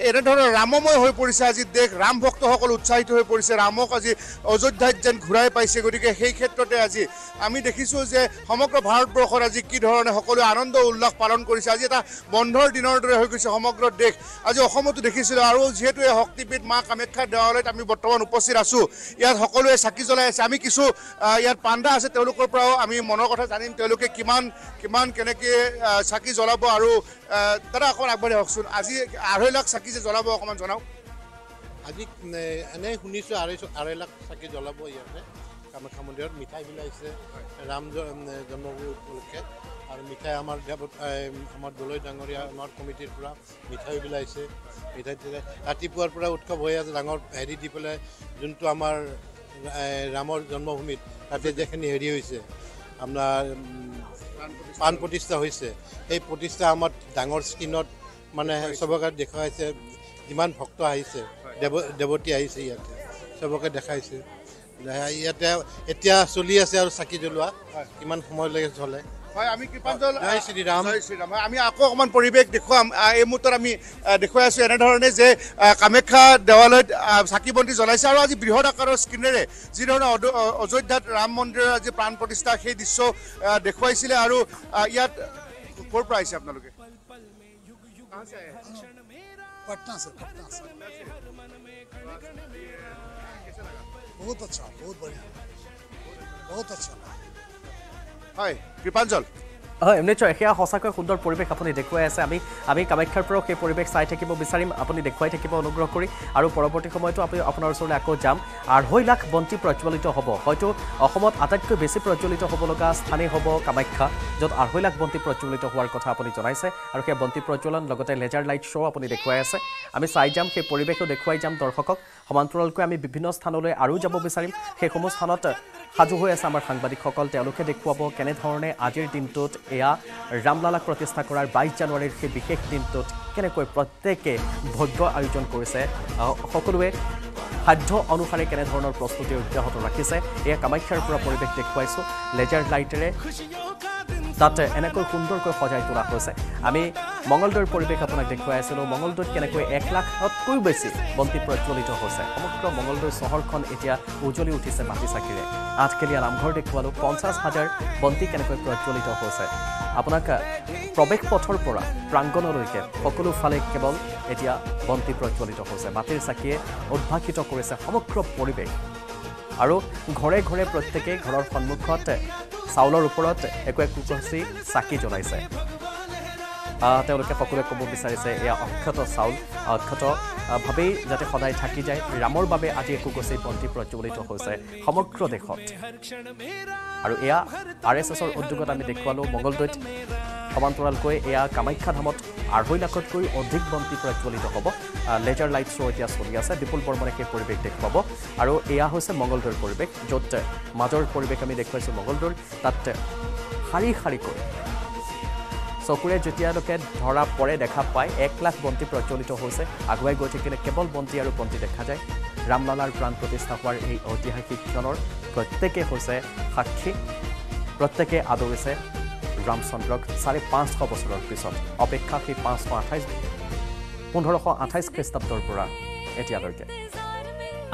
Speaker 7: এনেধৰণৰ ৰামময় হৈ পৰিছে। আজি দেশ ৰাম ভক্তসকল উৎসাহিত হৈ পৰিছে। ৰামক আজি অযোধ্যাত যেন ঘূৰাই পাইছে। গতিকে সেই ক্ষেত্ৰতে আজি আমি দেখিছোঁ যে সমগ্ৰ ভাৰতবৰ্ষত আজি কি ধৰণে সকলোৱে আনন্দ উল্লাস পালন কৰিছে। আজি এটা বন্ধৰ দিনৰ দৰে হৈ গৈছে সমগ্ৰ দেশ। আজি দেখিছিলোঁ আৰু যিহেতু এই শক্তিপীঠ মা কামাখ্যা দেৱালয়ত আমি বৰ্তমান উপস্থিত আছোঁ ইয়াত সকলোৱে চাকি জ্বলাই আছে। আমি কিছু ইয়াত পাণ্ডা আছে তেওঁলোকৰ পৰাও আমি মনৰ কথা জানিম। তেওঁলোকে কিমান কিমান কেনেকৈ চাকি জ্বলাব আহ, দাদা অকণমান আগবাঢ়ি আহকচোন। আজি আঢ়ৈ লাখ চাকি যে জ্বলাব অকণমান জনাওক।
Speaker 8: আজি এ, এনেই শুনিছোঁ আঢ়ৈ আঢ়ৈ লাখ চাকি জ্বলাব ইয়াতে। কামাখ্যা মন্দিৰত মিঠাই বিলাইছে। ৰাম জন্মভূমি উপলক্ষে। আৰু মিঠাই আমাৰ আমাৰ দলৈ ডাঙৰীয়া আমাৰ কমিটিৰ পৰা মিঠাই বিলাইছে। মিঠাই ৰাতিপুৱাৰ পৰা উৎসৱ হৈ আছে ডাঙৰ হেৰি দি পেলাই যোনটো আমাৰ ৰামৰ জন্মভূমিত তাতে যিখিনি হেৰি হৈছে আপোনাৰ প্ৰাণ প্ৰতিষ্ঠা হৈছে সেই প্ৰতিষ্ঠা আমাৰ ডাঙৰ স্ক্ৰীণত মানে চবকে দেখুৱাইছে। যিমান ভক্ত আহিছে দেৱ দেৱতী আহিছে ইয়াতে চবকে দেখাইছে। ইয়াতে এতিয়া চলি আছে আৰু চাকি জ্বলোৱা। কিমান সময়লৈকে চলে জয় শ্ৰীৰাম।
Speaker 7: জয় শ্ৰীৰাম। আমি আকৌ অকণমান পৰিৱেশ দেখুৱাম। এই মুহূৰ্তত আমি দেখুৱাই আছোঁ এনেধৰণে যে কামাখ্যা দেৱালয়ত চাকি বন্তি জ্বলাইছে আৰু আজি বৃহৎ আকাৰৰ স্ক্ৰীণেৰে যিধৰণে অযোধ্যাত ৰাম মন্দিৰৰ আজি প্ৰাণ প্ৰতিষ্ঠা সেই দৃশ্য দেখুৱাইছিলে আৰু ইয়াত ক'ৰ পৰা আহিছে আপোনালোকে?
Speaker 9: পাটনা बहुत अच्छा बहुत बढ़िया। बहुत अच्छा।
Speaker 7: हाय कृपांचल
Speaker 1: হয় নিশ্চয় সেয়া সঁচাকৈ সুন্দৰ পৰিৱেশ আপুনি দেখুৱাই আছে। আমি আমি কামাখ্যাৰ পৰাও সেই পৰিৱেশ চাই থাকিব বিচাৰিম আপুনি দেখুৱাই থাকিব অনুগ্ৰহ কৰি। আৰু পৰৱৰ্তী সময়তো আমি আপোনাৰ ওচৰলৈ আকৌ যাম। আঢ়ৈ লাখ বন্তি প্ৰজ্বলিত হ'ব। হয়তো অসমত আটাইতকৈ বেছি প্ৰজ্বলিত হ'ব লগা স্থানেই হ'ব কামাখ্যা য'ত আঢ়ৈ লাখ বন্তি প্ৰজ্বলিত হোৱাৰ কথা আপুনি জনাইছে। আৰু সেই বন্তি প্ৰজ্বলন লগতে লেজাৰ লাইট শ্ব' আপুনি দেখুৱাই আছে। আমি চাই যাম সেই পৰিৱেশো দেখুৱাই যাম দৰ্শকক। সমান্তৰালকৈ আমি বিভিন্ন স্থানলৈ আৰু যাব বিচাৰিম। সেইসমূহ স্থানত সাজু হৈ আছে আমাৰ সাংবাদিকসকল। তেওঁলোকে দেখুৱাব কেনেধৰণে আজিৰ দিনটোত এয়া ৰামলালাক প্ৰতিষ্ঠা কৰাৰ বাইছ জানুৱাৰীৰ সেই বিশেষ দিনটোত কেনেকৈ প্ৰত্যেকে ভব্য আয়োজন কৰিছে সকলোৱে সাধ্য অনুসাৰে কেনেধৰণৰ প্ৰস্তুতি অব্যাহত ৰাখিছে এয়া কামাখ্যাৰ পৰা পৰিৱেশ দেখুৱাইছোঁ। লেজাৰ লাইটেৰে তাত এনেকৈ সুন্দৰকৈ সজাই তোলা হৈছে। আমি মঙলদৈৰ পৰিৱেশ আপোনাক দেখুৱাই আছিলোঁ। মঙলদৈত কেনেকৈ এক লাখতকৈও বেছি বন্তি প্ৰজ্বলিত হৈছে। সমগ্ৰ মঙলদৈ চহৰখন এতিয়া উজ্বলি উঠিছে মাটি চাকিৰে। আঠখেলীয়া নামঘৰ দেখুৱালোঁ। পঞ্চাছ হাজাৰ বন্তি কেনেকৈ প্ৰজ্বলিত হৈছে। আপোনাক প্ৰৱেশ পথৰ পৰা প্ৰাংগণলৈকে সকলো ফালে কেৱল এতিয়া বন্তি প্ৰজ্বলিত হৈছে। মাটিৰ চাকিয়ে উদ্ভাসিত কৰিছে সমগ্ৰ পৰিৱেশ। আৰু ঘৰে ঘৰে প্ৰত্যেকে ঘৰৰ সন্মুখত চাউলৰ ওপৰত একো একোগছি চাকি জ্বলাইছে। তেওঁলোকে সকলোৱে ক'ব বিচাৰিছে এয়া অক্ষত চাউল। অক্ষতভাৱেই যাতে সদায় থাকি যায়। ৰামৰ বাবে আজি একোগছি বন্তি প্ৰজ্বলিত হৈছে সমগ্ৰ দেশত। আৰু এয়া আৰ এছ এছৰ উদ্যোগত আমি দেখুৱালোঁ মঙলদৈত সমান্তৰালকৈ এয়া কামাখ্যা ধামত আঢ়ৈ লাখতকৈ অধিক বন্তি প্ৰজ্বলিত হ'ব। লেজাৰ লাইট শ্ব' এতিয়া চলি আছে। বিপুল বৰ্মনে সেই পৰিৱেশ দেখুৱাব। আৰু এয়া হৈছে মঙলদৈৰ পৰিৱেশ য'ত মাজৰ পৰিৱেশ আমি দেখুৱাইছোঁ মঙলদৈৰ তাত শাৰী শাৰীকৈ চকুৰে যেতিয়ালৈকে ধৰা পৰে দেখা পায় এক লাখ বন্তি প্ৰজ্বলিত হৈছে। আগুৱাই গৈ থাকিলে কেৱল বন্তি আৰু বন্তি দেখা যায়। ৰামলালাৰ প্ৰাণ প্ৰতিষ্ঠা হোৱাৰ এই ঐতিহাসিক ক্ষণৰ প্ৰত্যেকে হৈছে সাক্ষী। প্ৰত্যেকে আদৰিছে ৰামচন্দ্ৰক চাৰে পাঁচশ বছৰৰ পিছত। অপেক্ষা সেই পাঁচশ আঠাইছ পোন্ধৰশ আঠাইছ খ্ৰীষ্টাব্দৰ পৰা এতিয়ালৈকে।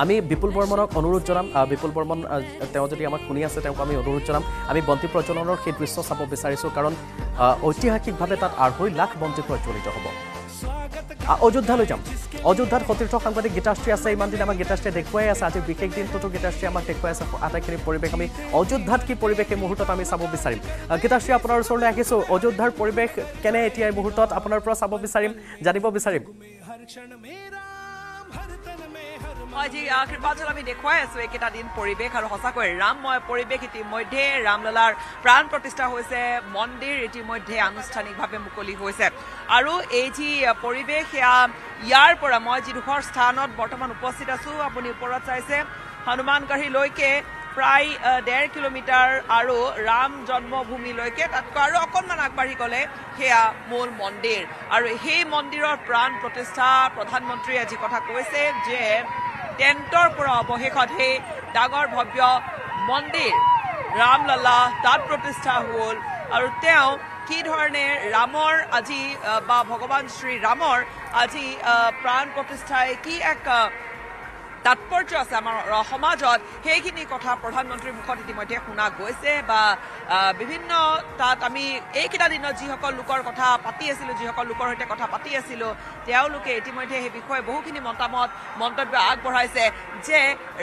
Speaker 1: আমি বিপুল বৰ্মনক অনুৰোধ জনাম বিপুল বৰ্মন তেওঁ যদি আমাক শুনি আছে তেওঁক আমি অনুৰোধ জনাম। আমি বন্তি প্ৰজ্বলনৰ সেই দৃশ্য চাব বিচাৰিছোঁ কাৰণ ঐতিহাসিকভাৱে তাত আঢ়ৈ লাখ বন্তি প্ৰজ্বলিত হ'ব। অযোধ্যালৈ যাম। অযোধ্যাত সতীৰ্থ সাংবাদিক গীতাশ্ৰী আছে ইমান দিন আমাক গীতাশ্ৰীয়ে দেখুৱাই আছে। আজি বিশেষ দিনটোতো গীতাশ্ৰীয়ে আমাক দেখুৱাই আছে আটাইখিনি পৰিৱেশ আমি অযোধ্যাত কি পৰিৱেশ এই মুহূৰ্তত আমি চাব বিচাৰিম। গীতাশ্ৰী আপোনাৰ ওচৰলৈ আহিছোঁ। অযোধ্যাৰ পৰিৱেশ কেনে এতিয়া এই মুহূৰ্তত? আপোনাৰ পৰা চাব বিচাৰিম জানিব বিচাৰিম।
Speaker 10: হয় আহ, কৃপাঞ্জল আমি দেখুৱাই আছো এইকেইটা দিন পৰিৱেশ আৰু সঁচাকৈ ৰামময় পৰিৱেশ ইতিমধ্যে। ৰামলালাৰ প্ৰাণ প্ৰতিষ্ঠা হৈছে মন্দিৰ ইতিমধ্যে আনুষ্ঠানিকভাৱে মুকলি হৈছে। আৰু এই যি পৰিৱেশ সেয়া ইয়াৰ পৰা মই যিডোখৰ স্থানত বৰ্তমান উপস্থিত আছো আপুনি ওপৰত চাইছে হনুমানগাড়ীলৈকে প্ৰায় ডেৰ কিলোমিটাৰ আৰু ৰাম জন্মভূমিলৈকে তাতকৈ আৰু অকণমান আগবাঢ়ি গ'লে সেয়া মূল মন্দিৰ। আৰু সেই মন্দিৰৰ প্ৰাণ প্ৰতিষ্ঠা প্ৰধানমন্ত্ৰীয়ে যি কথা কৈছে যে টেণ্টৰ পৰা অৱশেষত সেই ডাঙৰ ভব্য মন্দিৰ ৰামলালা তাত প্ৰতিষ্ঠা হ'ল। আৰু তেওঁ কি ধৰণে ৰামৰ আজি বা ভগৱান শ্ৰীৰামৰ আজি প্ৰাণ প্ৰতিষ্ঠাই কি এক তাৎপৰ্য আছে আমাৰ সমাজত। সেইখিনি কথা প্ৰধানমন্ত্ৰীৰ মুখত ইতিমধ্যে শুনা গৈছে বা বিভিন্ন তাত আমি এইকেইটা দিনত যিসকল লোকৰ কথা পাতি আছিলোঁ যিসকল লোকৰ সৈতে কথা পাতি আছিলোঁ তেওঁলোকে ইতিমধ্যে সেই বিষয়ে বহুখিনি মতামত মন্তব্য আগবঢ়াইছে যে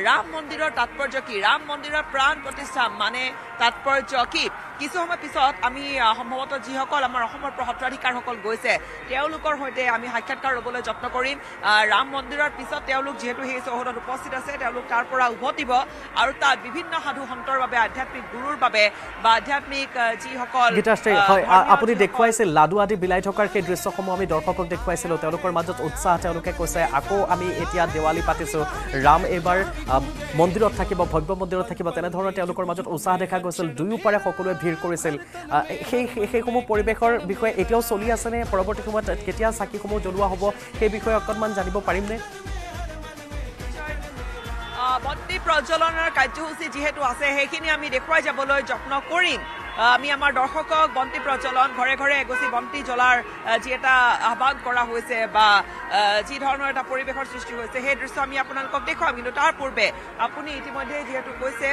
Speaker 10: ৰাম মন্দিৰৰ তাৎপৰ্য কি? ৰাম মন্দিৰৰ প্ৰাণ প্ৰতিষ্ঠা মানে তাৎপৰ্য কি? কিছু সময় পিছত আমি সম্ভৱতঃ যিসকল আমাৰ অসমৰ সত্ৰাধিকাৰসকল গৈছে তেওঁলোকৰ সৈতে আমি সাক্ষাৎকাৰ ল'বলৈ যত্ন কৰিম। ৰাম মন্দিৰৰ পিছত তেওঁলোক যিহেতু সেই চৌহদত উপস্থিত আছে তেওঁলোক তাৰ পৰা উভতিব আৰু তাত বিভিন্ন সাধু সন্তৰ বাবে আধ্যাত্মিক গুৰুৰ বাবে বা আধ্যাত্মিক যিসকল
Speaker 1: আপুনি দেখুৱাইছিল লাডু আদি বিলাই থকাৰ সেই দৃশ্যসমূহ আমি দৰ্শকক দেখুৱাইছিলোঁ। তেওঁলোকৰ মাজত উৎসাহ তেওঁলোকে কৈছে আকৌ আমি এতিয়া দেৱালী পাতিছোঁ। ৰাম এইবাৰ মন্দিৰত থাকিব ভব্য মন্দিৰত থাকিব। তেনেধৰণৰ তেওঁলোকৰ মাজত উৎসাহ দেখা গৈছিল। দুয়োপাৰে সকলোৱে ভিৰ কৰিছিল। সেই সেই- সেইসমূহ পৰিৱেশৰ বিষয়ে এতিয়াও চলি আছেনে? পৰৱৰ্তী সময়ত কেতিয়া চাকিসমূহ জ্বলোৱা হ'ব? সেই বিষয়ে অকণমান জানিব পাৰিমনে?
Speaker 10: বন্তি প্ৰজ্বলনৰ কাৰ্যসূচী যিহেতু আছে সেইখিনি আমি দেখুৱাই যাবলৈ যত্ন কৰিম। আমি আমাৰ দৰ্শকক বন্তি প্ৰজ্বলন ঘৰে ঘৰে এগছি বন্তি জ্বলাৰ যি এটা আহ্বান কৰা হৈছে বা যি ধৰণৰ এটা পৰিৱেশৰ সৃষ্টি হৈছে সেই দৃশ্য আমি আপোনালোকক দেখুৱাম। কিন্তু তাৰ পূৰ্বে আপুনি ইতিমধ্যে যিহেতু কৈছে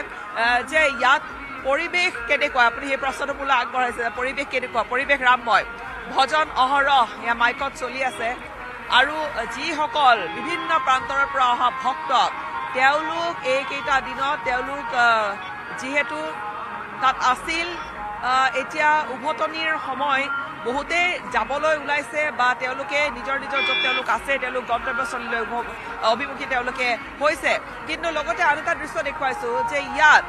Speaker 10: যে ইয়াত পৰিৱেশ কেনেকুৱা? আপুনি সেই প্ৰশ্নটো মোলৈ আগবঢ়াইছে। পৰিৱেশ কেনেকুৱা? পৰিৱেশ ৰামময়। ভজন অহৰহ এয়া মাইকত চলি আছে। আৰু যিসকল বিভিন্ন প্ৰান্তৰৰ পৰা অহা ভক্ত তেওঁলোক এইকেইটা দিনত তেওঁলোক যিহেতু তাত আছিল এতিয়া উভতনিৰ সময় বহুতেই যাবলৈ ওলাইছে বা তেওঁলোকে নিজৰ নিজৰ য'ত তেওঁলোক আছে তেওঁলোক গন্তব্যস্থলীলৈ অভিমুখী তেওঁলোকে হৈছে। কিন্তু লগতে আন এটা দৃশ্য দেখুৱাইছো যে ইয়াত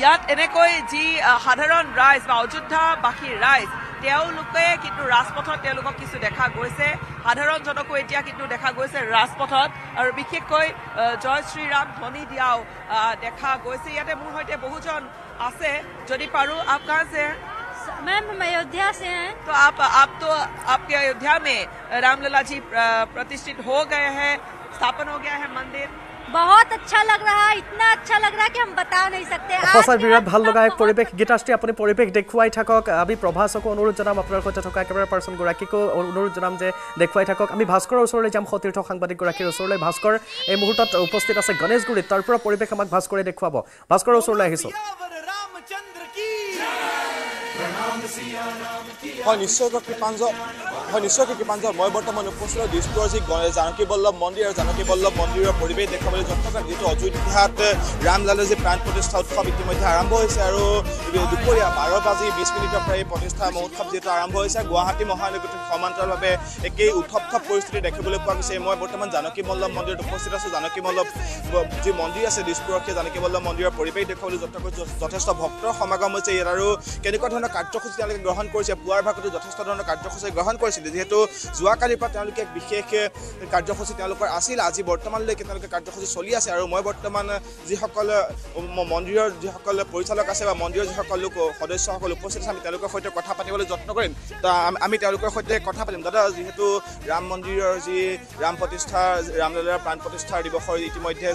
Speaker 10: ইয়াত এনেকৈ যি আহ, সাধাৰণ ৰাইজ বা অযোধ্যাবাসীৰ ৰাইজ তেওঁলোকে কিন্তু ৰাজপথত তেওঁলোকক কিছু দেখা গৈছে সাধাৰণ জনকো এতিয়া কিন্তু দেখা গৈছে ৰাজপথত আৰু বিশেষকৈ আহ, জয় শ্ৰীৰাম ধ্বনি দিয়াও আহ, দেখা গৈছে ইয়াতে মোৰ সৈতে বহুজন আছে যদি পাৰো আপ কাহ से हैं?
Speaker 11: मैम हम अयोध्या से हैं
Speaker 10: तो आप आप तो आपके अयोध्या में रामलला जी अ, प्रतिष्ठित हो गए हैं स्थापन हो गया है मंदिर
Speaker 11: বহুত আচ্ছা লগ ৰা ইতনা আচ্ছা লগ ৰা কি হম বতাও
Speaker 1: নাই
Speaker 11: সকতে
Speaker 1: আসা
Speaker 11: বিৰাত
Speaker 1: ভাল লগা এক পৰিবেশ গীতাষ্টি আপুনি পৰিৱেশ দেখুৱাই থাকক। আমি প্ৰভাচকো অনুৰোধ জনাম আপোনাৰ সৈতে থকা কেমেৰা পাৰ্চনগৰাকীকো অনুৰোধ জনাম যে দেখুৱাই থাকক। আমি ভাস্কৰৰ ওচৰলৈ যাম সতীৰ্থ সাংবাদিকগৰাকীৰ ওচৰলৈ। ভাস্কৰ এই মুহূৰ্তত উপস্থিত আছে গণেশগুৰিত তাৰ পৰা পৰিৱেশ আমাক ভাস্কৰে দেখুৱাব। ভাস্কৰৰ ওচৰলৈ আহিছোঁ।
Speaker 12: হয় নিশ্চয়কৈ কৃপাঞ্জল হয় নিশ্চয়কৈ কৃপাঞ্জল মই বৰ্তমান উপস্থিত দিছপুৰৰ যি জানকী বল্লভ মন্দিৰ আৰু জানকী বল্লভ মন্দিৰৰ পৰিৱেশ দেখাবলৈ কৰিম। যিটো অযোধ্যাত ৰামলালৰ যি প্ৰাণ প্ৰতিষ্ঠা উৎসৱ ইতিমধ্যে আৰম্ভ হৈছে আৰু দুপৰীয়া বাৰ বাজি বিছ মিনিটৰ পৰা এই প্ৰতিষ্ঠা মহোৎসৱ যিহেতু আৰম্ভ হৈছে গুৱাহাটী মহানগৰীত সমান্তৰালভাৱে একেই থপ পৰিস্থিতি দেখিবলৈ পোৱা গৈছে। মই বৰ্তমান জানকী বল্লভ মন্দিৰত উপস্থিত আছোঁ। জানকী বল্লভ যি মন্দিৰ আছে দিছপুৰৰ সেই জানকী বল্লভ মন্দিৰৰ পৰিৱেশ কৰিছোঁ। যথেষ্ট ভক্তৰ সমাগম হৈছে ইয়াত আৰু কেনেকুৱা ধৰণৰ কাৰ্যসূচী তেওঁলোকে গ্ৰহণ কৰিছে পুৱাৰ ভাগতো যথেষ্ট ধৰণৰ কাৰ্যসূচী গ্ৰহণ কৰিছিলে। যিহেতু যোৱাকালিৰ পৰা তেওঁলোকে এক বিশেষ কাৰ্যসূচী তেওঁলোকৰ আছিল আজি বৰ্তমানলৈকে তেওঁলোকে কাৰ্যসূচী চলি আছে আৰু মই বৰ্তমান যিসকল মন্দিৰৰ যিসকল পৰিচালক আছে বা মন্দিৰৰ যিসকল লোক সদস্যসকল উপস্থিত আছে আমি তেওঁলোকৰ সৈতে কথা পাতিবলৈ যত্ন কৰিম। আম- তেওঁলোকৰ সৈতে কথা পাতিম। দাদা যিহেতু ৰাম মন্দিৰৰ যি ৰাম প্ৰতিষ্ঠা ৰামলীলাৰ প্ৰাণ প্ৰতিষ্ঠাৰ দিৱসৰ ইতিমধ্যে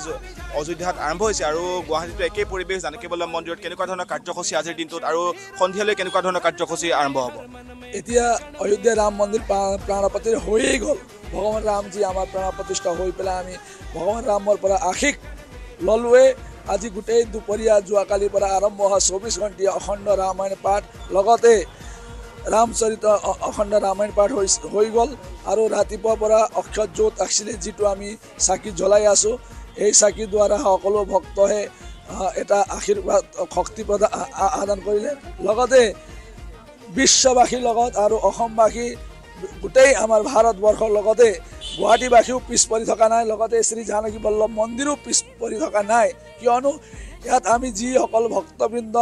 Speaker 12: অযোধ্যাত আৰম্ভ হৈছে আৰু গুৱাহাটীতো একেই পৰিৱেশ জানকী বল্লভ মন্দিৰত কেনেকুৱা ধৰণৰ কাৰ্যসূচী আজিৰ দিনটোত আৰু সন্ধিয়ালৈ কেনেকুৱা ধৰণৰ কাৰ্যসূচী আৰম্ভ হ'ব।
Speaker 13: এতিয়া অযোধ্যা ৰাম মন্দিৰ প্ৰা- প্ৰাণ প্ৰতিষ্ঠা হৈয়ে গ'ল। ভগৱান ৰামজী আমাৰ প্ৰাণ প্ৰতিষ্ঠা হৈ পেলাই আমি ভগৱান ৰামৰ পৰা আশীষ ল'লোৱে। আজি গোটেই দুপৰীয়া যোৱাকালিৰ পৰা আৰম্ভ হোৱা চৌবিছ ঘণ্টীয়া অখণ্ড ৰামায়ণ পাঠ লগতে ৰামচৰিত অখণ্ড ৰামায়ণ পাঠ হৈ হৈ গ'ল। আৰু ৰাতিপুৱাৰ পৰা অক্ষত য'ত আছিলে যিটো আমি চাকি জ্বলাই আছোঁ এই চাকিৰ দ্বাৰা সকলো ভক্তহে এটা আশীৰ্বাদ শক্তি প্ৰদান আদান কৰিলে। লগতে বিশ্ববাসীৰ লগত আৰু অসমবাসী গোটেই আমাৰ ভাৰতবৰ্ষৰ লগতে গুৱাহাটীবাসীও পিছ পৰি থকা নাই লগতে শ্ৰী জানকী বল্লভ মন্দিৰো পিছ পৰি থকা নাই। কিয়নো ইয়াত আমি যিসকল ভক্তবৃন্দ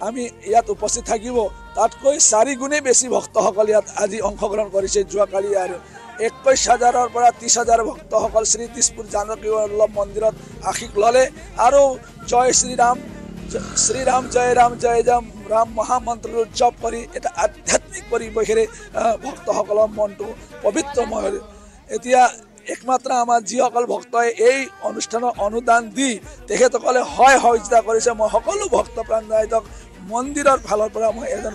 Speaker 13: আমি ইয়াত উপস্থিত থাকিব তাতকৈ চাৰি গুণেই বেছি ভক্তসকল ইয়াত আজি অংশগ্ৰহণ কৰিছে যোৱাকালি আৰু একৈছ হাজাৰৰ পৰা ত্ৰিছ হাজাৰ ভক্তসকল শ্ৰী দিছপুৰ জানকী বল্লভ মন্দিৰত আশীষ ল'লে আৰু জয় শ্ৰীৰাম শ্ৰীৰাম জয় ৰাম জয় ৰাম ৰাম মহামন্ত্ৰ উৎসৱ কৰি এটা আধ্যাত্মিক পৰিৱেশেৰে ভক্তসকলৰ মনটো পবিত্ৰময় হ'ল। এতিয়া একমাত্ৰ আমাৰ যিসকল ভক্তই এই অনুষ্ঠানৰ অনুদান দি তেখেতসকলে হয় সহযোগিতা কৰিছে মই সকলো ভক্ত প্ৰাণ মন্দিৰৰ ফালৰ পৰা মই এজন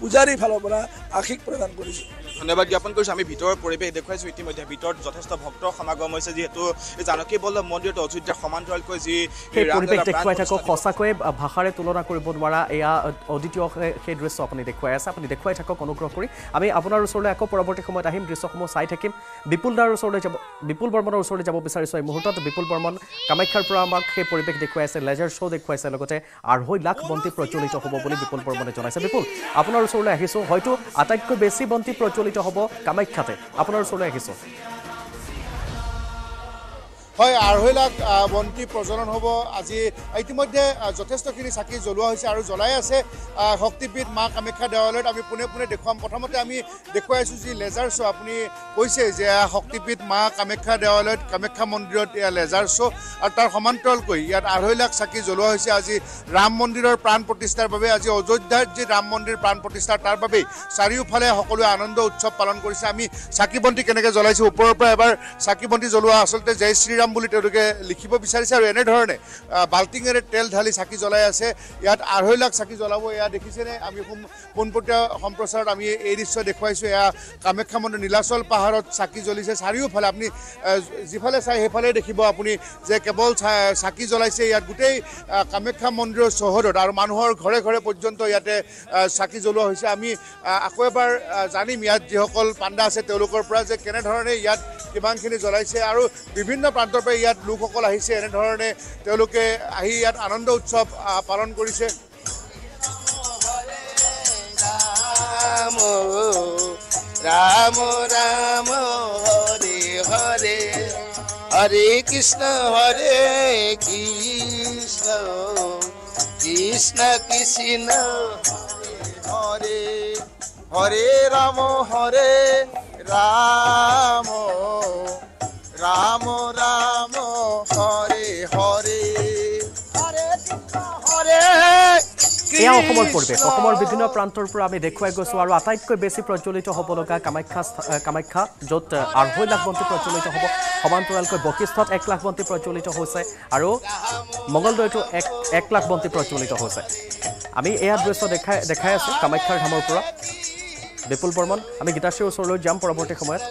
Speaker 13: পূজাৰীৰ ফালৰ পৰা আশীষ প্ৰদান কৰিছোঁ।
Speaker 12: ধন্যবাদ জ্ঞাপন কৰিছোঁ। আমি ভিতৰৰ পৰিৱেশ দেখুৱাইছোঁ ইতিমধ্যে। ভিতৰত যথেষ্ট ভক্তৰ সমাগম হৈছে যিহেতু জানকী বল্লভ মন্দিৰটো অযোধ্যাৰ সমান্তৰালকৈ যি
Speaker 1: সেই পৰিৱেশ দেখুৱাই থাকক। সঁচাকৈয়ে ভাষাৰে তুলনা কৰিব নোৱাৰা এয়া অদ্বিতীয় সেই- সেই দৃশ্য আপুনি দেখুৱাই আছে। আপুনি দেখুৱাই থাকক অনুগ্ৰহ কৰি। আমি আপোনাৰ ওচৰলৈ আকৌ পৰৱৰ্তী সময়ত আহিম। দৃশ্যসমূহ চাই থাকিম। বিপুল দাৰ ওচৰলৈ যাব বিপুল বৰ্মনৰ ওচৰলৈ যাব বিচাৰিছোঁ এই মুহূৰ্তত। বিপুল বৰ্মন কামাখ্যাৰ পৰা আমাক সেই পৰিৱেশ দেখুৱাই আছে লেজাৰ শ্ব' দেখুৱাইছে লগতে আঢ়ৈ লাখ বন্তি প্ৰজ্বলিত হ'ব বুলি বিপুল বৰ্মনে জনাইছে। বিপুল আপোনাৰ ওচৰলৈ আহিছোঁ। হয়তো আটাইতকৈ বেছি বন্তি প্ৰজ্বলিত হ'ব কামাখ্যাতে। আপোনাৰ ওচৰলৈ আহিছোঁ।
Speaker 7: হয় আঢ়ৈ লাখ বন্তি প্ৰজ্বলন হ'ব। আজি ইতিমধ্যে যথেষ্টখিনি চাকি জ্বলোৱা হৈছে আৰু জ্বলাই আছে। শক্তিপীঠ মা কামাখ্যা দেৱালয়ত আমি পোনে পোনে দেখুৱাম। প্ৰথমতে আমি দেখুৱাই আছোঁ যি লেজাৰ শ্ব' আপুনি কৈছে যে শক্তিপীঠ মা কামাখ্যা দেৱালয়ত কামাখ্যা মন্দিৰত এয়া লেজাৰ শ্ব' আৰু তাৰ সমান্তৰালকৈ ইয়াত আঢ়ৈ লাখ চাকি জ্বলোৱা হৈছে। আজি ৰাম মন্দিৰৰ প্ৰাণ প্ৰতিষ্ঠাৰ বাবে আজি অযোধ্যাত যি ৰাম মন্দিৰ প্ৰাণ প্ৰতিষ্ঠা তাৰ বাবেই চাৰিওফালে সকলোৱে আনন্দ উৎসৱ পালন কৰিছে। আমি চাকি বন্তি কেনেকৈ জ্বলাইছোঁ ওপৰৰ পৰা এবাৰ চাকি বন্তি জ্বলোৱা আচলতে জয় শ্ৰীৰাম বুলি তেওঁলোকে লিখিব বিচাৰিছে আৰু এনেধৰণে বাল্টিঙেৰে তেল ঢালি চাকি জ্বলাই আছে। ইয়াত আঢ়ৈ লাখ চাকি জ্বলাব এয়া দেখিছেনে? আমি পোন- পোনপটীয়া সম্প্ৰচাৰত আমি এই দৃশ্য দেখুৱাইছোঁ। এয়া কামাখ্যা মন্দিৰ নীলাচল পাহাৰত চাকি জ্বলিছে। চাৰিওফালে আপুনি যিফালে চাই সেইফালে দেখিব আপুনি যে কেৱল চাকি জ্বলাইছে ইয়াত গোটেই কামাখ্যা মন্দিৰৰ চৌহদত আৰু মানুহৰ ঘৰে ঘৰে পৰ্যন্ত ইয়াতে চাকি জ্বলোৱা হৈছে। আমি আকৌ এবাৰ জানিম ইয়াত যিসকল পাণ্ডা আছে তেওঁলোকৰ পৰা যে কেনেধৰণে ইয়াত কিমানখিনি জ্বলাইছে আৰু বিভিন্ন প্ৰান্তৰ পৰা ইয়াত লোকসকল আহিছে এনেধৰণে তেওঁলোকে আহি ইয়াত আনন্দ উৎসৱ পালন কৰিছে।
Speaker 14: ৰাম ৰাম হৰে হৰে হৰে কৃষ্ণ হৰে কৃষ্ণ কৃষ্ণ কৃষ্ণ হৰে হৰে ৰাম হৰে রাম রাম রাম হরে হরে। হরে
Speaker 1: এয়া অসমৰ পৰিৱেশ। অসমৰ বিভিন্ন প্ৰান্তৰ পৰা আমি দেখুৱাই গৈছোঁ আৰু আটাইতকৈ বেছি প্ৰজ্বলিত হ'ব লগা কামাখ্যা কামাখ্যা য'ত আঢ়ৈ লাখ বন্তি প্ৰজ্বলিত হ'ব। সমান্তৰালকৈ বশিষ্ঠত এক লাখ বন্তি প্ৰজ্বলিত হৈছে আৰু মঙলদৈতো এক এক লাখ বন্তি প্ৰজ্বলিত হৈছে। আমি এয়া দৃশ্য দেখাই দেখাই আছোঁ কামাখ্যাৰ ধামৰ পৰা। বিপুল বৰ্মন আমি গীতাশ্ৰীৰ ওচৰলৈ যাম পৰৱৰ্তী সময়ত।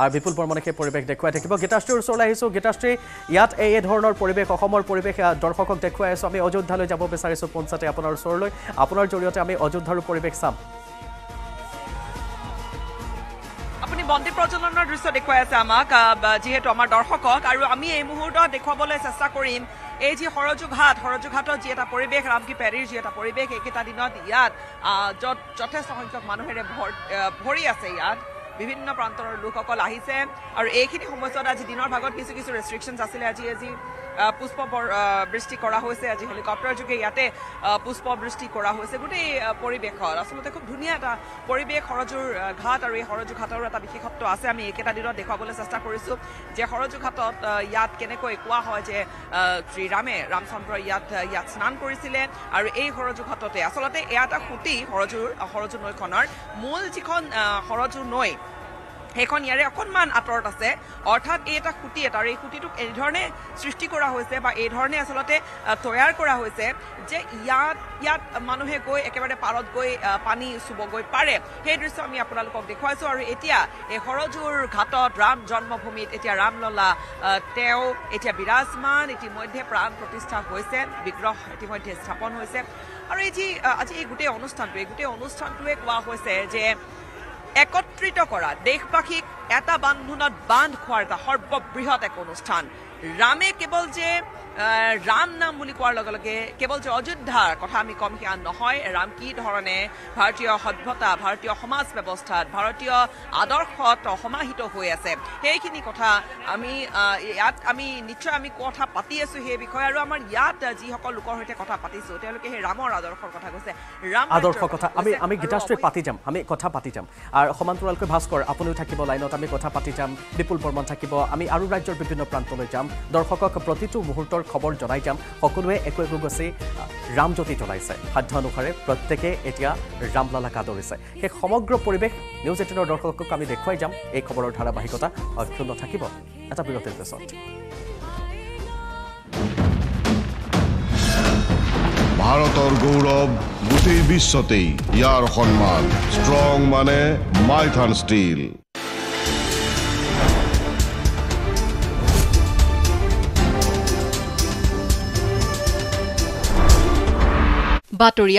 Speaker 1: আৰু বিপুল বৰ্মনে সেই পৰিৱেশ দেখুৱাই থাকিব। গীতাশ্ৰীৰ ওচৰলৈ আহিছোঁ। গীতাশ্ৰী ইয়াত এই এই ধৰণৰ পৰিৱেশ অসমৰ পৰিৱেশ দৰ্শকক দেখুৱাই আছোঁ। আমি অযোধ্যালৈ যাব বিচাৰিছোঁ পোনচাতে আপোনাৰ ওচৰলৈ। আপোনাৰ জৰিয়তে আমি অযোধ্যাৰো পৰিৱেশ চাম।
Speaker 10: বন্তি প্ৰজ্বলনৰ দৃশ্য দেখুৱাই আছে আমাক যিহেতু আমাৰ দৰ্শকক আৰু আমি এই মুহূৰ্তত দেখুৱাবলৈ চেষ্টা কৰিম। এই যি সৰজু ঘাটৰ যি এটা পৰিৱেশ ৰামকী পেৰীৰ যি এটা পৰিৱেশ এইকেইটা দিনত ইয়াত যথেষ্ট সংখ্যক মানুহেৰে ভৰি আছে ইয়াত। বিভিন্ন প্ৰান্তৰ লোকসকল আহিছে আৰু এইখিনি সময়ছোৱাত আজি দিনৰ ভাগত কিছু কিছু ৰেষ্ট্ৰিকশ্যনছ আছিলে। আজি আজি পুষ্প বৃষ্টি কৰা হৈছে। আজি হেলিকপ্টাৰ যোগে ইয়াতে পুষ্প বৃষ্টি কৰা হৈছে। গোটেই পৰিৱেশত আচলতে খুব ধুনীয়া এটা পৰিৱেশ সৰজুৰ ঘাট আৰু এই সৰজু ঘাটৰো এটা বিশেষত্ব আছে। আমি এইকেইটা দিনত দেখুৱাবলৈ চেষ্টা কৰিছোঁ যে সৰজু ঘাটত ইয়াত কেনেকৈ কোৱা হয় যে শ্ৰীৰামে ৰামচন্দ্ৰই ইয়াত ইয়াত স্নান কৰিছিলে আৰু এই সৰজু ঘাটতে। আচলতে এয়া এটা সুঁতি সৰজুৰ সৰজু নৈখনৰ। মূল যিখন সৰজু নৈ সেইখন ইয়াৰে অকণমান আঁতৰত আছে। অৰ্থাৎ এই এটা খুঁটি এটা আৰু এই খুঁটিটোক এনেধৰণে সৃষ্টি কৰা হৈছে বা এই ধৰণে আচলতে তৈয়াৰ কৰা হৈছে যে ইয়াত ইয়াত মানুহে গৈ একেবাৰে পাৰত গৈ পানী চুবগৈ পাৰে। সেই দৃশ্য আমি আপোনালোকক দেখুৱাইছোঁ আৰু এতিয়া এই সৰজুৰ ঘাটত ৰাম জন্মভূমিত এতিয়া ৰামললা তেওঁ এতিয়া বিৰাজমান ইতিমধ্যে প্ৰাণ প্ৰতিষ্ঠা হৈছে বিগ্ৰহ ইতিমধ্যে স্থাপন হৈছে। আৰু এই যি আজি এই গোটেই অনুষ্ঠানটো এই গোটেই অনুষ্ঠানটোৱে কোৱা হৈছে যে একত্ৰিত কৰা দেশবাসীক এটা বান্ধোনত বান্ধ খোৱাৰ এটা সৰ্ববৃহৎ এক অনুষ্ঠান। ৰামে কেৱল যে ৰাম নাম বুলি কোৱাৰ লগে লগে কেৱল যে অযোধ্যাৰ কথা আমি কম সেয়া নহয় ৰাম কি ধৰণে ভাৰতীয় সভ্যতা ভাৰতীয় সমাজ ব্যৱস্থাত ভাৰতীয় আদৰ্শত সমাহিত হৈ আছে সেইখিনি কথা আমি ইয়াত আমি নিশ্চয় আমি কথা পাতি আছোঁ সেই বিষয়ে। আৰু আমাৰ ইয়াত যিসকল লোকৰ সৈতে কথা পাতিছোঁ তেওঁলোকে সেই ৰামৰ আদৰ্শৰ কথা কৈছে। ৰাম
Speaker 1: আদৰ্শ
Speaker 10: ৰাজ্যৰ
Speaker 1: কথা। আমি আমি গীতাশ্ৰী পাতি যাম। আমি কথা পাতি যাম। আৰু সমান্তৰালকৈ ভাস্কৰ আপুনিও থাকিব লাইনত আমি কথা পাতি যাম। বিপুল বৰ্মন থাকিব। আমি আৰু ৰাজ্যৰ বিভিন্ন প্ৰান্তলৈ যাম। দৰ্শকক প্ৰতিটো মুহূৰ্তৰ খবৰ জনাই যাম। সকলোৱে একো একো গছি ৰামজ্যোতি জ্বলাইছে। সাধ্য অনুসাৰে প্ৰত্যেকে এতিয়া ৰামলালাক আদৰিছে সেই সমগ্ৰ পৰিৱেশ নিউজ এইটিনৰ দৰ্শকক আমি দেখুৱাই যাম। এই খবৰৰ ধাৰাবাহিকতা অক্ষুণ্ণ থাকিব। এটা বিৰতিৰ পিছত।
Speaker 15: ভাৰতৰ গৌৰৱ গোটেই বিশ্বতেই। ইয়াৰ সন্মান ষ্ট্ৰং মানে মাইথান ষ্টীল।
Speaker 16: বাতৰি